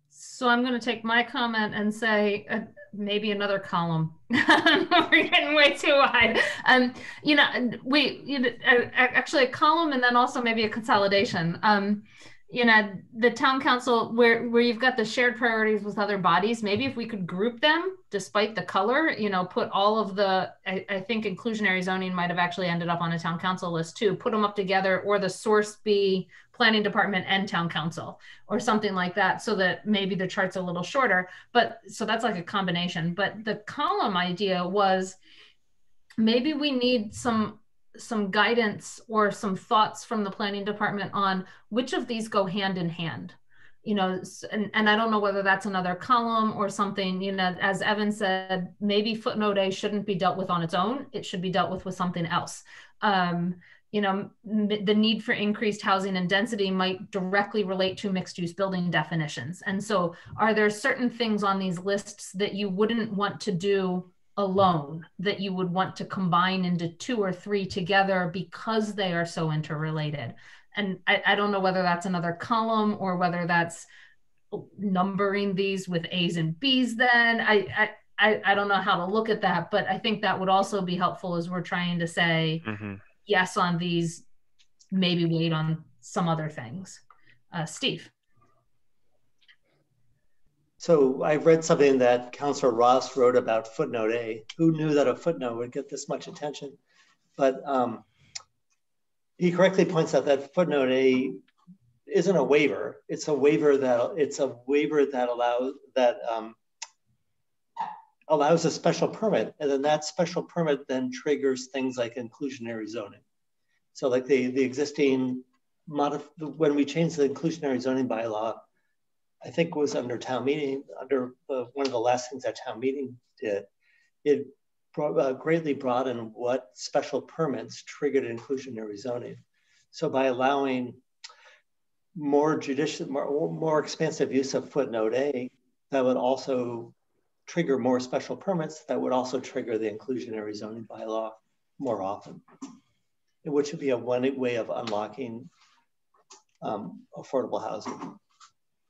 So I'm going to take my comment and say uh, maybe another column. We're getting way too wide. Um, you know, we you know, actually a column and then also maybe a consolidation. Um, you know, the town council where where you've got the shared priorities with other bodies. Maybe if we could group them despite the color, you know, put all of the. I, I think inclusionary zoning might have actually ended up on a town council list too. Put them up together, or the source be planning department and town council or something like that so that maybe the chart's a little shorter but so that's like a combination. But the column idea was maybe we need some some guidance or some thoughts from the planning department on which of these go hand in hand. You know and, and i don't know whether that's another column or something you know as evan said maybe footnote a shouldn't be dealt with on its own. It should be dealt with with something else. Um, you know, the need for increased housing and density might directly relate to mixed use building definitions. And so are there certain things on these lists that you wouldn't want to do alone that you would want to combine into two or three together because they are so interrelated? And I, I don't know whether that's another column or whether that's numbering these with A's and B's then. I, I, I don't know how to look at that, but I think that would also be helpful as we're trying to say, mm-hmm yes on these, maybe wait on some other things. Uh, Steve. So I read something that Councillor Ross wrote about footnote A. Who knew that a footnote would get this much attention? But um, he correctly points out that footnote A isn't a waiver. It's a waiver that it's a waiver that allows that um, allows a special permit, and then that special permit then triggers things like inclusionary zoning. So like the, the existing, modif when we changed the inclusionary zoning bylaw, I think it was under town meeting, under the, one of the last things that town meeting did, it brought, uh, greatly broadened what special permits triggered inclusionary zoning. So by allowing more judicial, more, more expansive use of footnote A, that would also trigger more special permits that would also trigger the inclusionary zoning bylaw more often, which would be a one way of unlocking um, affordable housing.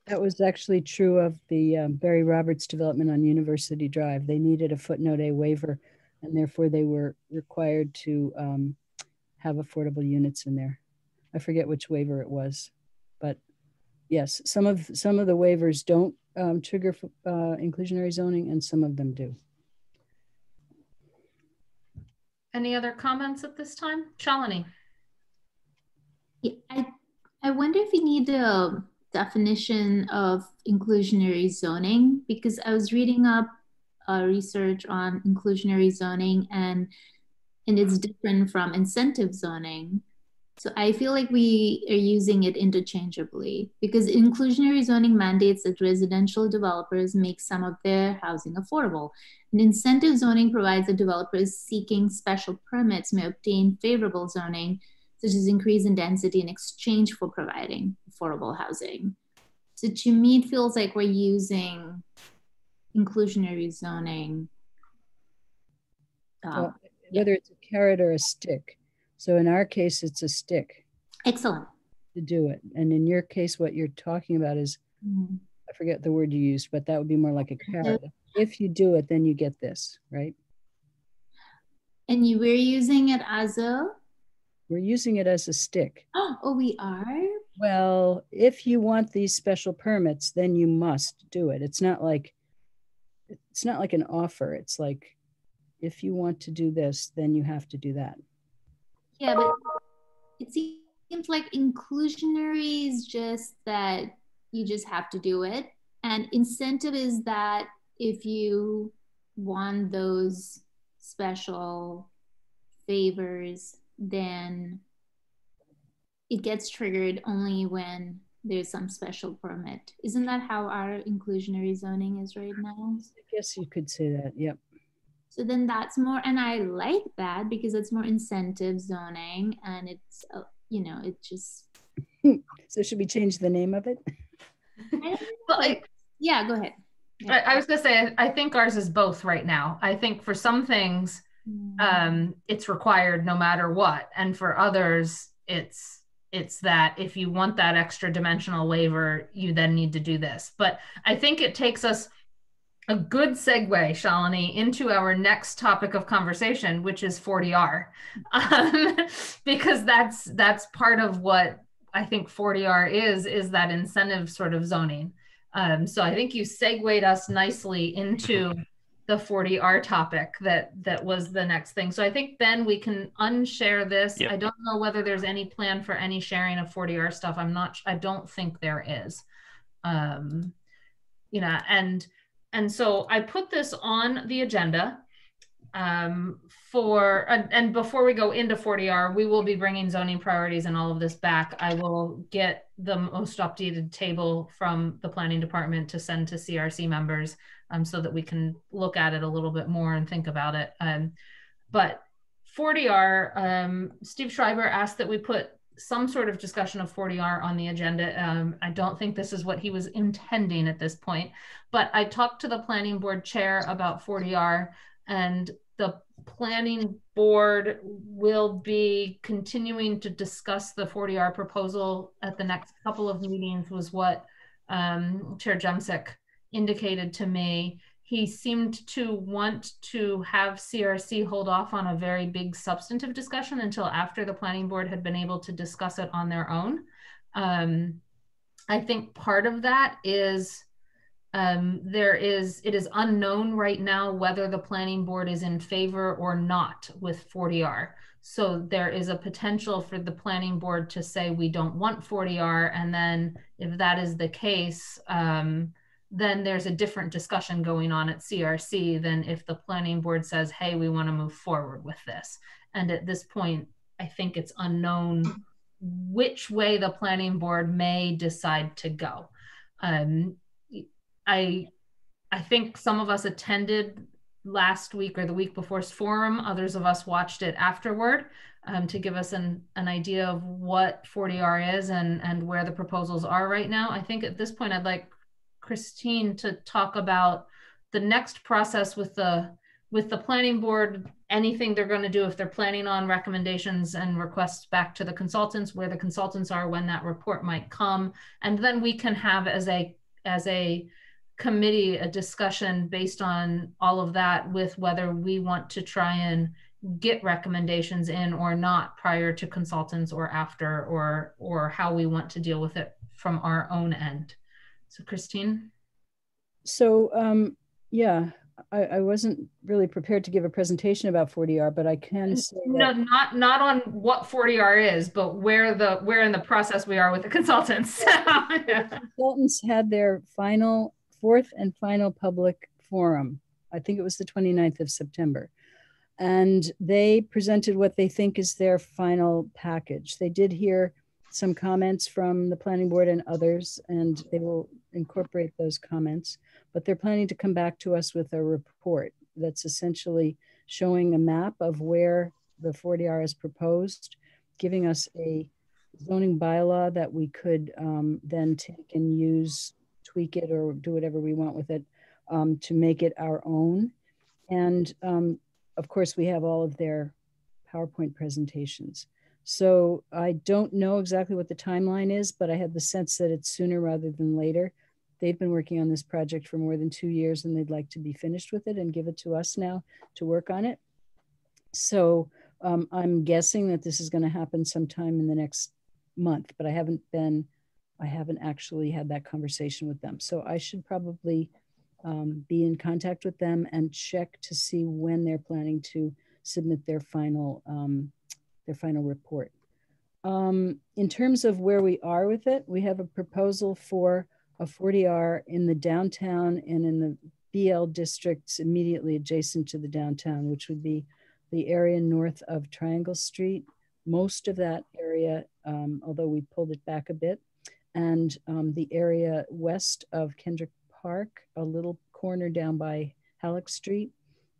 That was actually true of the um, Barry Roberts development on University Drive. They needed a footnote A waiver, and therefore they were required to um, have affordable units in there. I forget which waiver it was, but yes, some of some of the waivers don't um, trigger uh, inclusionary zoning and some of them do. Any other comments at this time? Shalini? Yeah, I, I wonder if you need a definition of inclusionary zoning because I was reading up uh, research on inclusionary zoning and and it's different from incentive zoning. So I feel like we are using it interchangeably because inclusionary zoning mandates that residential developers make some of their housing affordable. And incentive zoning provides that developers seeking special permits may obtain favorable zoning, such as increase in density in exchange for providing affordable housing. So to me, it feels like we're using inclusionary zoning. Um, well, whether it's a carrot or a stick so in our case, it's a stick. Excellent. To do it. And in your case, what you're talking about is, mm-hmm. I forget the word you used, but that would be more like a carrot. If you do it, then you get this, right? And you were using it as a, We're using it as a stick. oh, we are? Well, if you want these special permits, then you must do it. It's not like, it's not like an offer. It's like, if you want to do this, then you have to do that. Yeah, but it seems like inclusionary is just that you just have to do it. And incentive is that if you want those special favors, then it gets triggered only when there's some special permit. Isn't that how our inclusionary zoning is right now? I guess you could say that. Yep. So then that's more, and I like that because it's more incentive zoning and it's, uh, you know, it just, So should we change the name of it? Well, I, yeah, go ahead. I, I was gonna say, I- I think ours is both right now. I think for some things, Mm. um, it's required no matter what. And for others, it's, it's that if you want that extra dimensional waiver, you then need to do this. But I think it takes us a good segue, Shalini, into our next topic of conversation, which is 40R. Um, because that's, that's part of what I think 40R is, is that incentive sort of zoning. Um, so I think you segued us nicely into the 40R topic that that was the next thing. So I think Ben, we can unshare this. Yep. I don't know whether there's any plan for any sharing of 40R stuff. I'm not. I don't think there is. Um, you know, and and so I put this on the agenda um, for and, and before we go into 40R, we will be bringing zoning priorities and all of this back. I will get the most updated table from the planning department to send to CRC members um, so that we can look at it a little bit more and think about it. Um, but 40R, um, Steve Schreiber asked that we put some sort of discussion of 40R on the agenda. Um, I don't think this is what he was intending at this point, but I talked to the planning board chair about 40R and the planning board will be continuing to discuss the 40R proposal at the next couple of meetings was what um, Chair Jemsek indicated to me. He seemed to want to have CRC hold off on a very big substantive discussion until after the planning board had been able to discuss it on their own. Um, I think part of that is um, there is it is unknown right now whether the planning board is in favor or not with 40R. So there is a potential for the planning board to say we don't want 40R, and then if that is the case, um, then there's a different discussion going on at CRC than if the planning board says, hey, we want to move forward with this. And at this point, I think it's unknown which way the planning board may decide to go. Um, I I think some of us attended last week or the week before's forum. Others of us watched it afterward um, to give us an, an idea of what 40R is and, and where the proposals are right now. I think at this point, I'd like Christine to talk about the next process with the with the planning board, anything they're going to do if they're planning on recommendations and requests back to the consultants, where the consultants are, when that report might come, and then we can have as a as a committee a discussion based on all of that with whether we want to try and get recommendations in or not prior to consultants or after or or how we want to deal with it from our own end so christine So, um, yeah, I, I wasn't really prepared to give a presentation about 40R, but I can say no that not not on what 40r is but where the where in the process we are with the consultants consultants had their final, fourth and final public forum. I think it was the 29th of September. And they presented what they think is their final package. They did hear some comments from the planning board and others, and they will incorporate those comments. But they're planning to come back to us with a report that's essentially showing a map of where the 40R is proposed, giving us a zoning bylaw that we could um, then take and use, tweak it, or do whatever we want with it um, to make it our own. And um, of course, we have all of their PowerPoint presentations. So I don't know exactly what the timeline is, but I have the sense that it's sooner rather than later. They've been working on this project for more than two years and they'd like to be finished with it and give it to us now to work on it. so um, I'm guessing that this is going to happen sometime in the next month, but I haven't been, I haven't actually had that conversation with them. So I should probably um, be in contact with them and check to see when they're planning to submit their final um, their final report. Um, in terms of where we are with it, we have a proposal for a 40R in the downtown and in the BL districts immediately adjacent to the downtown, which would be the area north of Triangle Street, most of that area, um, although we pulled it back a bit, and um, the area west of Kendrick Park, a little corner down by Hallock Street,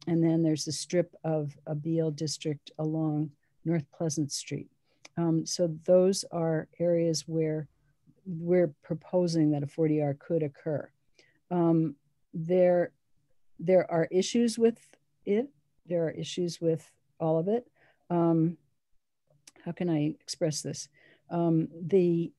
and then there's a strip of a BL district along North Pleasant Street. Um, so those are areas where we're proposing that a 40R could occur. Um, there, there are issues with it there are issues with all of it. Um, how can I express this? Um, the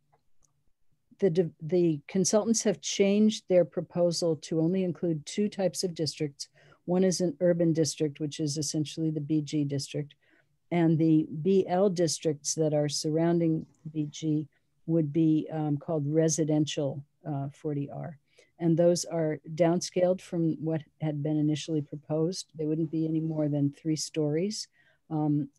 the, the consultants have changed their proposal to only include two types of districts. One is an urban district, which is essentially the BG district, and the BL districts that are surrounding BG would be um, called residential uh, 40R and those are downscaled from what had been initially proposed. They wouldn't be any more than three stories. Um,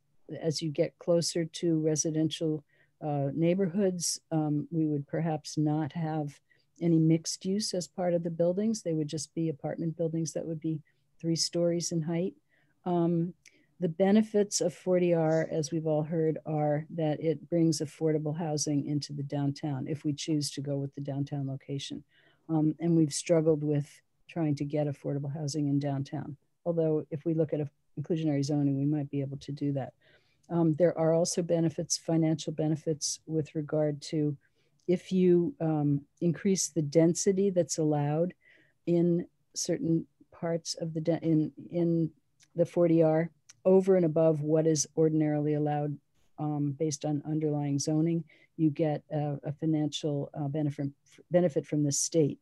as you get closer to residential uh, neighborhoods, um, we would perhaps not have any mixed use as part of the buildings. They would just be apartment buildings that would be three stories in height. Um, the benefits of 40R, as we've all heard, are that it brings affordable housing into the downtown if we choose to go with the downtown location. Um, and we've struggled with trying to get affordable housing in downtown. Although if we look at a inclusionary zoning, we might be able to do that. Um, there are also benefits, financial benefits with regard to if you um, increase the density that's allowed in certain parts of the in in the 40R over and above what is ordinarily allowed um, based on underlying zoning, you get a, a financial uh, benefit, benefit from the state.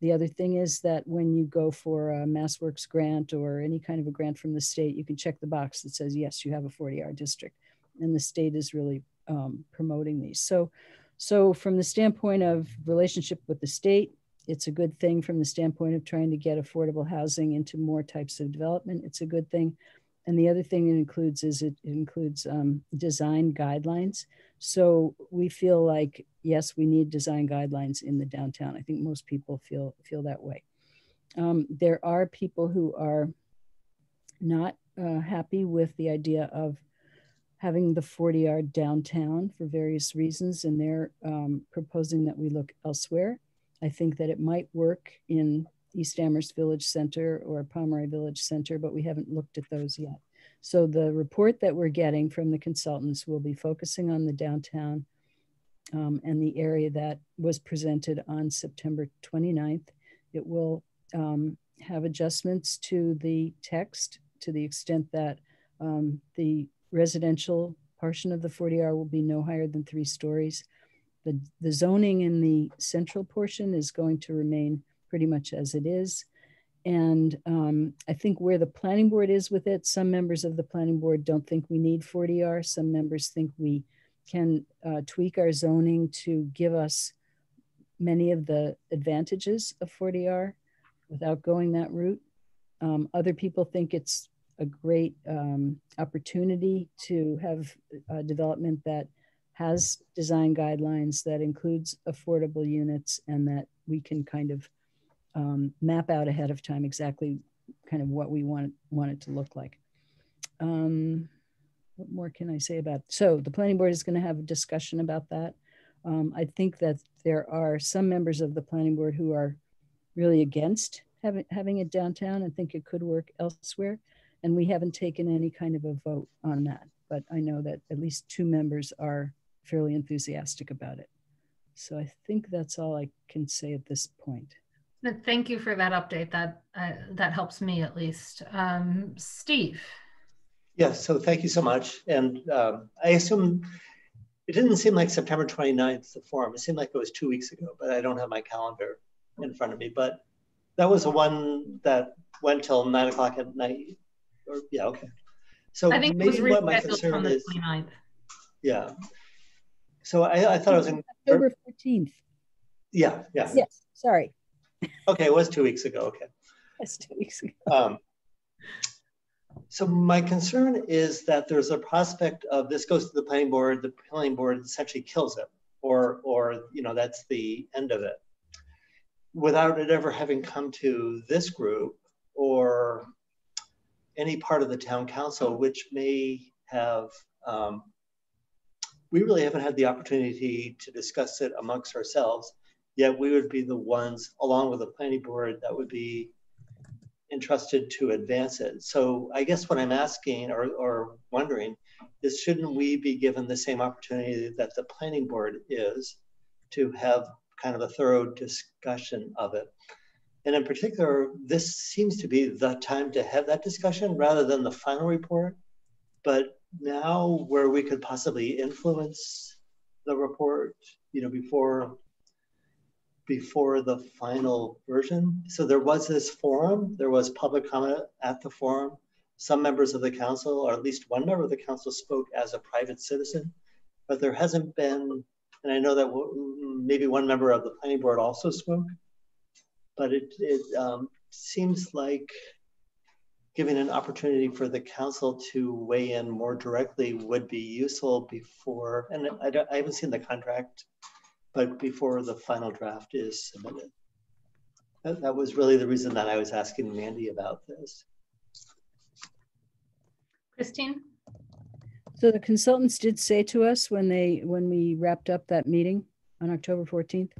The other thing is that when you go for a MassWorks grant or any kind of a grant from the state, you can check the box that says, yes, you have a 40R district. And the state is really um, promoting these. So, so from the standpoint of relationship with the state, it's a good thing from the standpoint of trying to get affordable housing into more types of development. It's a good thing and the other thing it includes is it, includes um, design guidelines. So we feel like, yes, we need design guidelines in the downtown. I think most people feel, feel that way. Um, there are people who are not uh, happy with the idea of having the 40R downtown for various reasons, and they're um, proposing that we look elsewhere. I think that it might work in East Amherst Village Center or Pomeroy Village Center, but we haven't looked at those yet. So the report that we're getting from the consultants will be focusing on the downtown um, and the area that was presented on September 29th. It will um, have adjustments to the text to the extent that um, the residential portion of the 40R will be no higher than three stories. The, the zoning in the central portion is going to remain pretty much as it is. And um, I think where the planning board is with it, some members of the planning board don't think we need 40R. Some members think we can uh, tweak our zoning to give us many of the advantages of 40R without going that route. Um, other people think it's a great um, opportunity to have a development that has design guidelines that includes affordable units and that we can kind of um, map out ahead of time exactly kind of what we want, want it to look like. Um, what more can I say about? So the planning board is going to have a discussion about that. Um, I think that there are some members of the planning board who are really against having having it downtown and think it could work elsewhere. And we haven't taken any kind of a vote on that, but I know that at least two members are fairly enthusiastic about it. So I think that's all I can say at this point. Thank you for that update. That uh, that helps me at least. Um, Steve. Yes, so thank you so much. And um, I assume it didn't seem like September 29th, the forum. It seemed like it was two weeks ago, but I don't have my calendar in front of me. But that was the one that went till nine o'clock at night. Or, yeah, okay. So I think it was maybe what my concern is, 29th. yeah. So I, I thought it was in, October 14th. yeah, yeah. Yes, sorry. Okay, it was two weeks ago. Okay. That's two weeks ago. Um, so my concern is that there's a prospect of this goes to the planning board, the planning board essentially kills it, or or you know that's the end of it, without it ever having come to this group or any part of the town council, which may have. Um, we really haven't had the opportunity to discuss it amongst ourselves. Yet we would be the ones, along with the planning board, that would be entrusted to advance it. So I guess what I'm asking or, or wondering is shouldn't we be given the same opportunity that the planning board is to have kind of a thorough discussion of it? And in particular, this seems to be the time to have that discussion rather than the final report. But now where we could possibly influence the report, you know, before before the final version. So there was this forum, there was public comment at the forum. Some members of the council, or at least one member of the council spoke as a private citizen, but there hasn't been, and I know that maybe one member of the planning board also spoke, but it, it um, seems like giving an opportunity for the council to weigh in more directly would be useful before, and I, I haven't seen the contract but before the final draft is submitted. That, that was really the reason that I was asking Mandi about this. Christine? So the consultants did say to us when they, when we wrapped up that meeting on October 14th,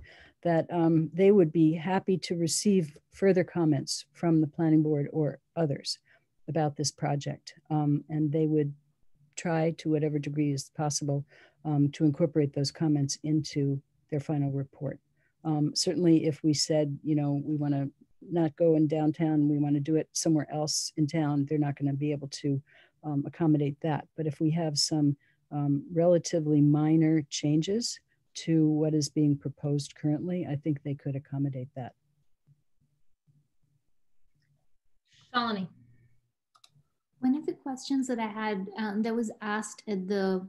that um, they would be happy to receive further comments from the planning board or others about this project. Um, and they would try to whatever degree is possible um, to incorporate those comments into their final report. Um, certainly, if we said, you know, we want to not go in downtown, we want to do it somewhere else in town, they're not going to be able to um, accommodate that. But if we have some um, relatively minor changes to what is being proposed currently, I think they could accommodate that. Shalini? One of the questions that I had um, that was asked at the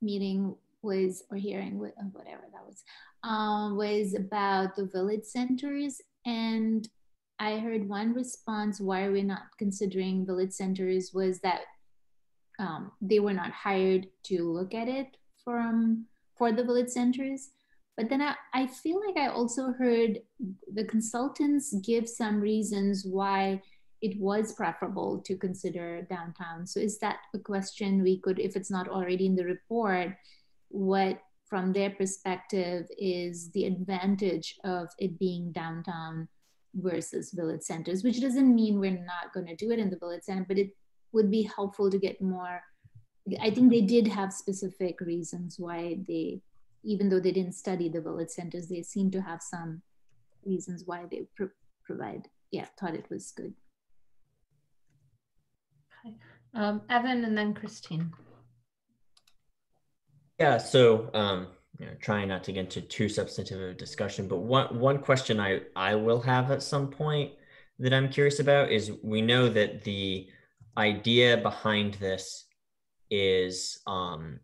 meeting was, or hearing, whatever that was, um, was about the village centers. And I heard one response why we're not considering village centers was that um, they were not hired to look at it from for the village centers. But then I, I feel like I also heard the consultants give some reasons why it was preferable to consider downtown. So is that a question we could, if it's not already in the report, what from their perspective is the advantage of it being downtown versus village centers, which doesn't mean we're not going to do it in the village center, but it would be helpful to get more. I think they did have specific reasons why they, even though they didn't study the village centers, they seem to have some reasons why they pro provide. Yeah, thought it was good. Okay. Um, Evan and then Christine. Yeah, so um, you know, trying not to get into too substantive a discussion, but one one question I I will have at some point that I'm curious about is we know that the idea behind this is um,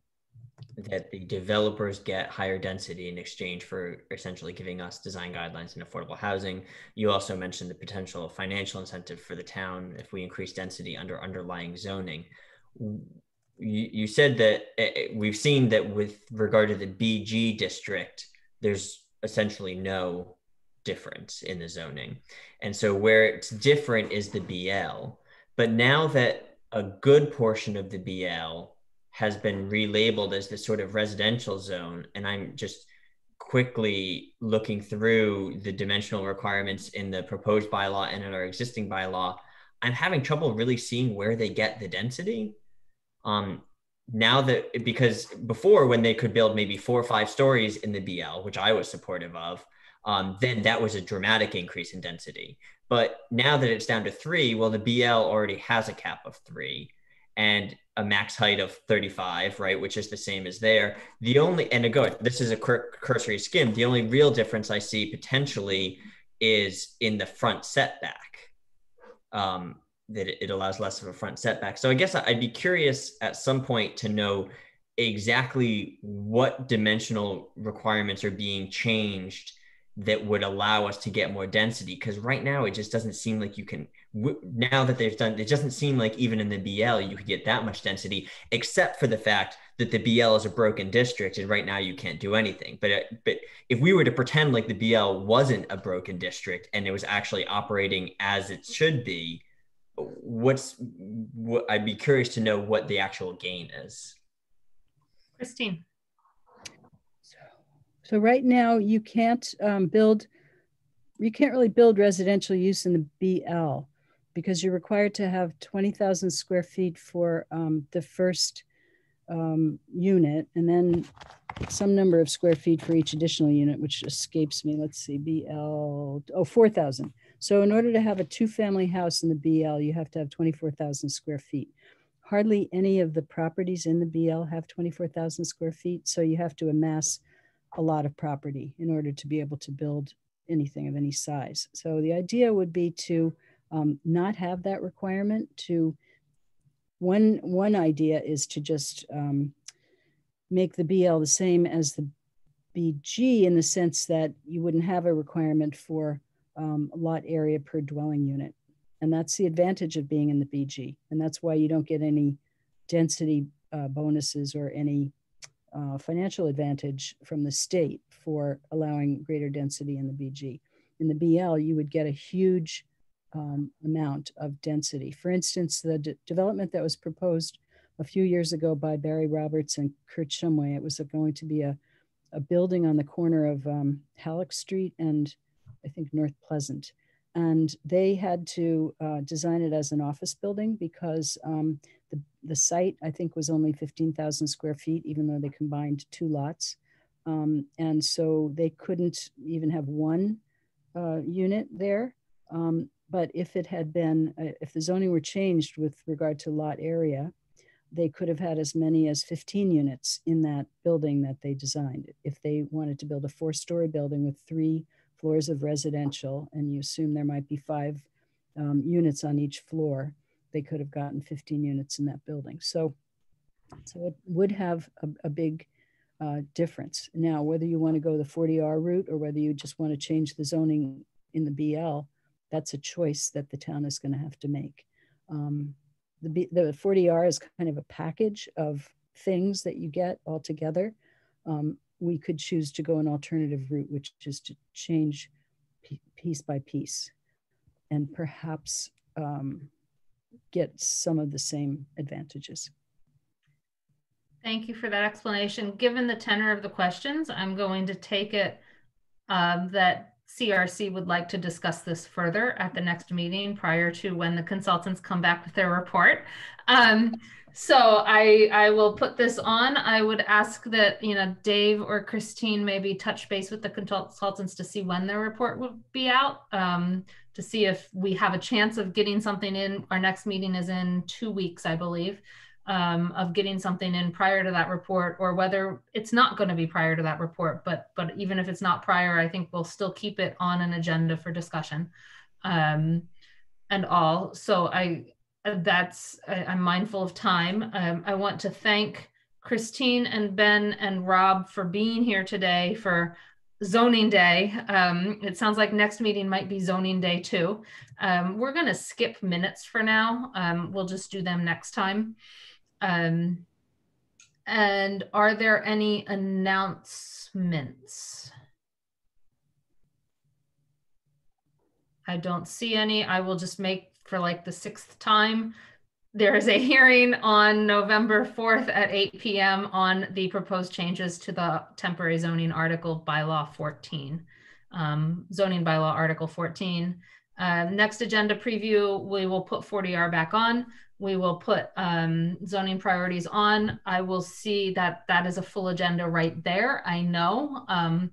that the developers get higher density in exchange for essentially giving us design guidelines and affordable housing. You also mentioned the potential financial incentive for the town if we increase density under underlying zoning you, you said that uh, we've seen that with regard to the BG district, there's essentially no difference in the zoning. And so where it's different is the BL. But now that a good portion of the BL has been relabeled as this sort of residential zone, and I'm just quickly looking through the dimensional requirements in the proposed bylaw and in our existing bylaw, I'm having trouble really seeing where they get the density um, now that because before when they could build maybe four or five stories in the BL, which I was supportive of, um, then that was a dramatic increase in density. But now that it's down to three, well, the BL already has a cap of three and a max height of 35, right, which is the same as there. The only, and again, this is a cur- cursory skim. The only real difference I see potentially is in the front setback. Um, that it, allows less of a front setback. So I guess I'd be curious at some point to know exactly what dimensional requirements are being changed that would allow us to get more density because right now it just doesn't seem like you can now that they've done it doesn't seem like even in the bl you could get that much density except for the fact that the bl is a broken district and right now you can't do anything but uh, but if we were to pretend like the bl wasn't a broken district and it was actually operating as it should be what's what i'd be curious to know what the actual gain is Christine. So right now you can't um, build, you can't really build residential use in the BL because you're required to have 20,000 square feet for um, the first um, unit and then some number of square feet for each additional unit, which escapes me. Let's see, BL, oh, 4,000. So in order to have a two family house in the BL, you have to have 24,000 square feet. Hardly any of the properties in the BL have 24,000 square feet. So you have to amass a lot of property in order to be able to build anything of any size. So the idea would be to um, not have that requirement to one one idea is to just um, make the BL the same as the BG in the sense that you wouldn't have a requirement for um, lot area per dwelling unit. And that's the advantage of being in the BG. And that's why you don't get any density uh, bonuses or any uh, financial advantage from the state for allowing greater density in the BG. In the BL, you would get a huge um, amount of density. For instance, the development that was proposed a few years ago by Barry Roberts and Kurt Shumway, it was going to be a, a building on the corner of um, Hallock Street and I think North Pleasant. And they had to uh, design it as an office building because um, the, the site, I think, was only 15,000 square feet, even though they combined two lots. Um, and so they couldn't even have one uh, unit there. Um, but if it had been, uh, if the zoning were changed with regard to lot area, they could have had as many as 15 units in that building that they designed. If they wanted to build a four story building with three floors of residential, and you assume there might be five um, units on each floor, they could have gotten 15 units in that building. So, so it would have a, a big uh, difference. Now, whether you want to go the 40R route or whether you just want to change the zoning in the BL, that's a choice that the town is going to have to make. Um, the, the 40R is kind of a package of things that you get all together. Um, we could choose to go an alternative route, which is to change piece by piece and perhaps um, get some of the same advantages. Thank you for that explanation. Given the tenor of the questions, I'm going to take it um, that CRC would like to discuss this further at the next meeting prior to when the consultants come back with their report. Um, so I I will put this on. I would ask that you know Dave or Christine maybe touch base with the consultants to see when their report will be out. Um, to see if we have a chance of getting something in. Our next meeting is in two weeks, I believe, um, of getting something in prior to that report, or whether it's not going to be prior to that report. But but even if it's not prior, I think we'll still keep it on an agenda for discussion, um, and all. So I that's I, am mindful of time. Um, I want to thank Christine and Ben and Rob for being here today for zoning day. Um, it sounds like next meeting might be zoning day too. Um, we're going to skip minutes for now. Um, we'll just do them next time. Um, and are there any announcements? I don't see any. I will just make for like the sixth time there is a hearing on November 4th at 8 p.m. on the proposed changes to the temporary zoning article bylaw 14. Um, zoning bylaw article 14. Uh, next agenda preview, we will put 40R back on. We will put um, zoning priorities on. I will see that that is a full agenda right there. I know. Um,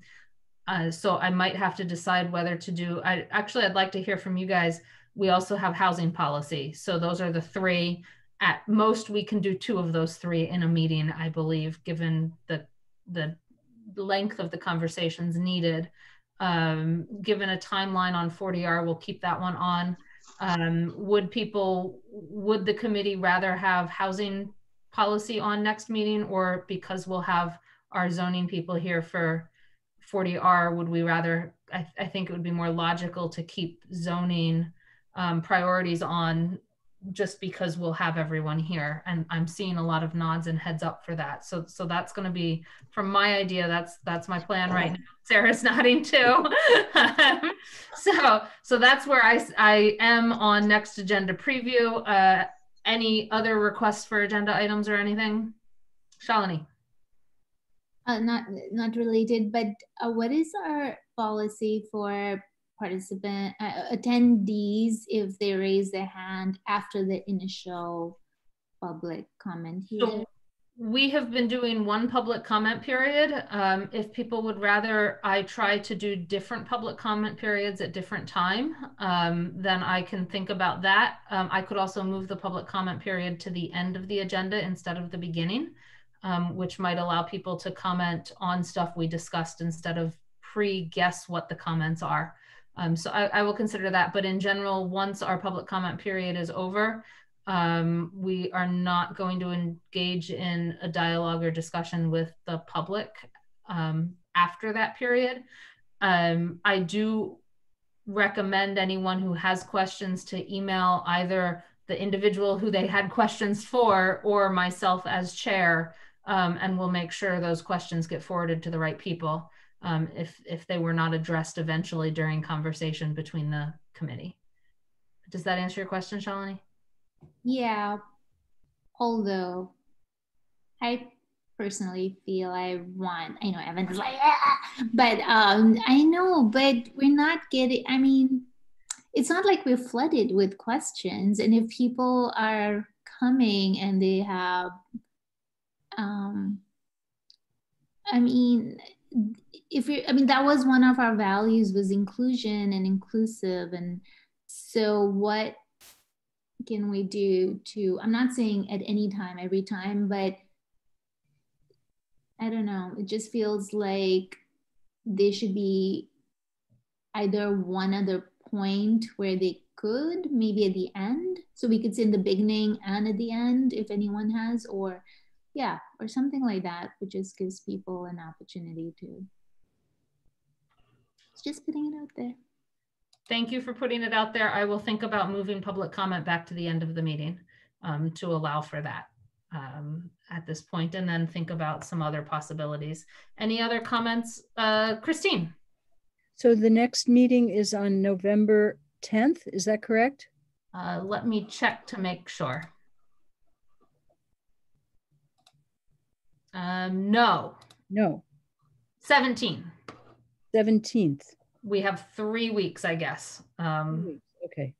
uh, so I might have to decide whether to do, I actually, I'd like to hear from you guys we also have housing policy. So those are the three. At most, we can do two of those three in a meeting, I believe, given the the length of the conversations needed. Um, given a timeline on 40R, we'll keep that one on. Um, would people, would the committee rather have housing policy on next meeting or because we'll have our zoning people here for 40R, would we rather, I, I think it would be more logical to keep zoning um, priorities on just because we'll have everyone here and I'm seeing a lot of nods and heads up for that. So so that's going to be from my idea that's that's my plan right now. Sarah's nodding too. So so that's where I I am on next agenda preview. Uh any other requests for agenda items or anything? Shalini. Uh, not not related, but uh, what is our policy for participant uh, attendees if they raise their hand after the initial public comment here? So we have been doing one public comment period. Um, if people would rather I try to do different public comment periods at different time, um, then I can think about that. Um, I could also move the public comment period to the end of the agenda instead of the beginning, um, which might allow people to comment on stuff we discussed instead of pre-guess what the comments are. Um, so I, I, will consider that. But in general, once our public comment period is over, um, we are not going to engage in a dialogue or discussion with the public um, after that period. Um, I do recommend anyone who has questions to email either the individual who they had questions for or myself as chair, um, and we'll make sure those questions get forwarded to the right people um, if, if they were not addressed eventually during conversation between the committee. Does that answer your question, Shalini? Yeah, although I personally feel I want, I know Evan's like, ah! but um, I know, but we're not getting, I mean, it's not like we're flooded with questions. And if people are coming and they have, um, I mean, if you i mean that was one of our values was inclusion and inclusive. And so what can we do to i'm not saying at any time every time but i don't know. It just feels like there should be either one other point where they could maybe at the end. So we could say in the beginning and at the end if anyone has or yeah or something like that which just gives people an opportunity to just putting it out there Thank you for putting it out there. I will think about moving public comment back to the end of the meeting um, to allow for that um, at this point and then think about some other possibilities. Any other comments? Uh, Christine? So the next meeting is on November 10th, is that correct? Uh, let me check to make sure. Um, no. No. 17. 17th. We have three weeks, I guess, um, Okay.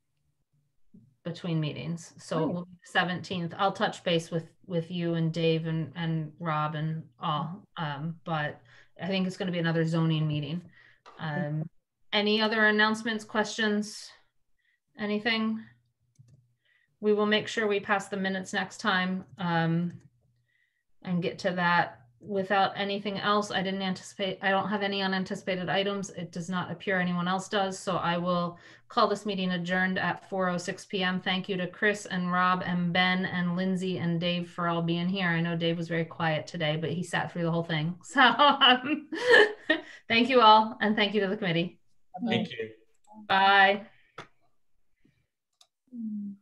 between meetings. So it will be the 17th. I'll touch base with, with you and Dave and, and Rob and all. Um, but I think it's going to be another zoning meeting. Um, any other announcements, questions? Anything? We will make sure we pass the minutes next time. Um, and get to that without anything else. I didn't anticipate, I don't have any unanticipated items. It does not appear anyone else does. So I will call this meeting adjourned at 4.06 p.m. Thank you to Chris and Rob and Ben and Lindsay and Dave for all being here. I know Dave was very quiet today, but he sat through the whole thing. So um, thank you all. And thank you to the committee. Thank you. Bye. Mm.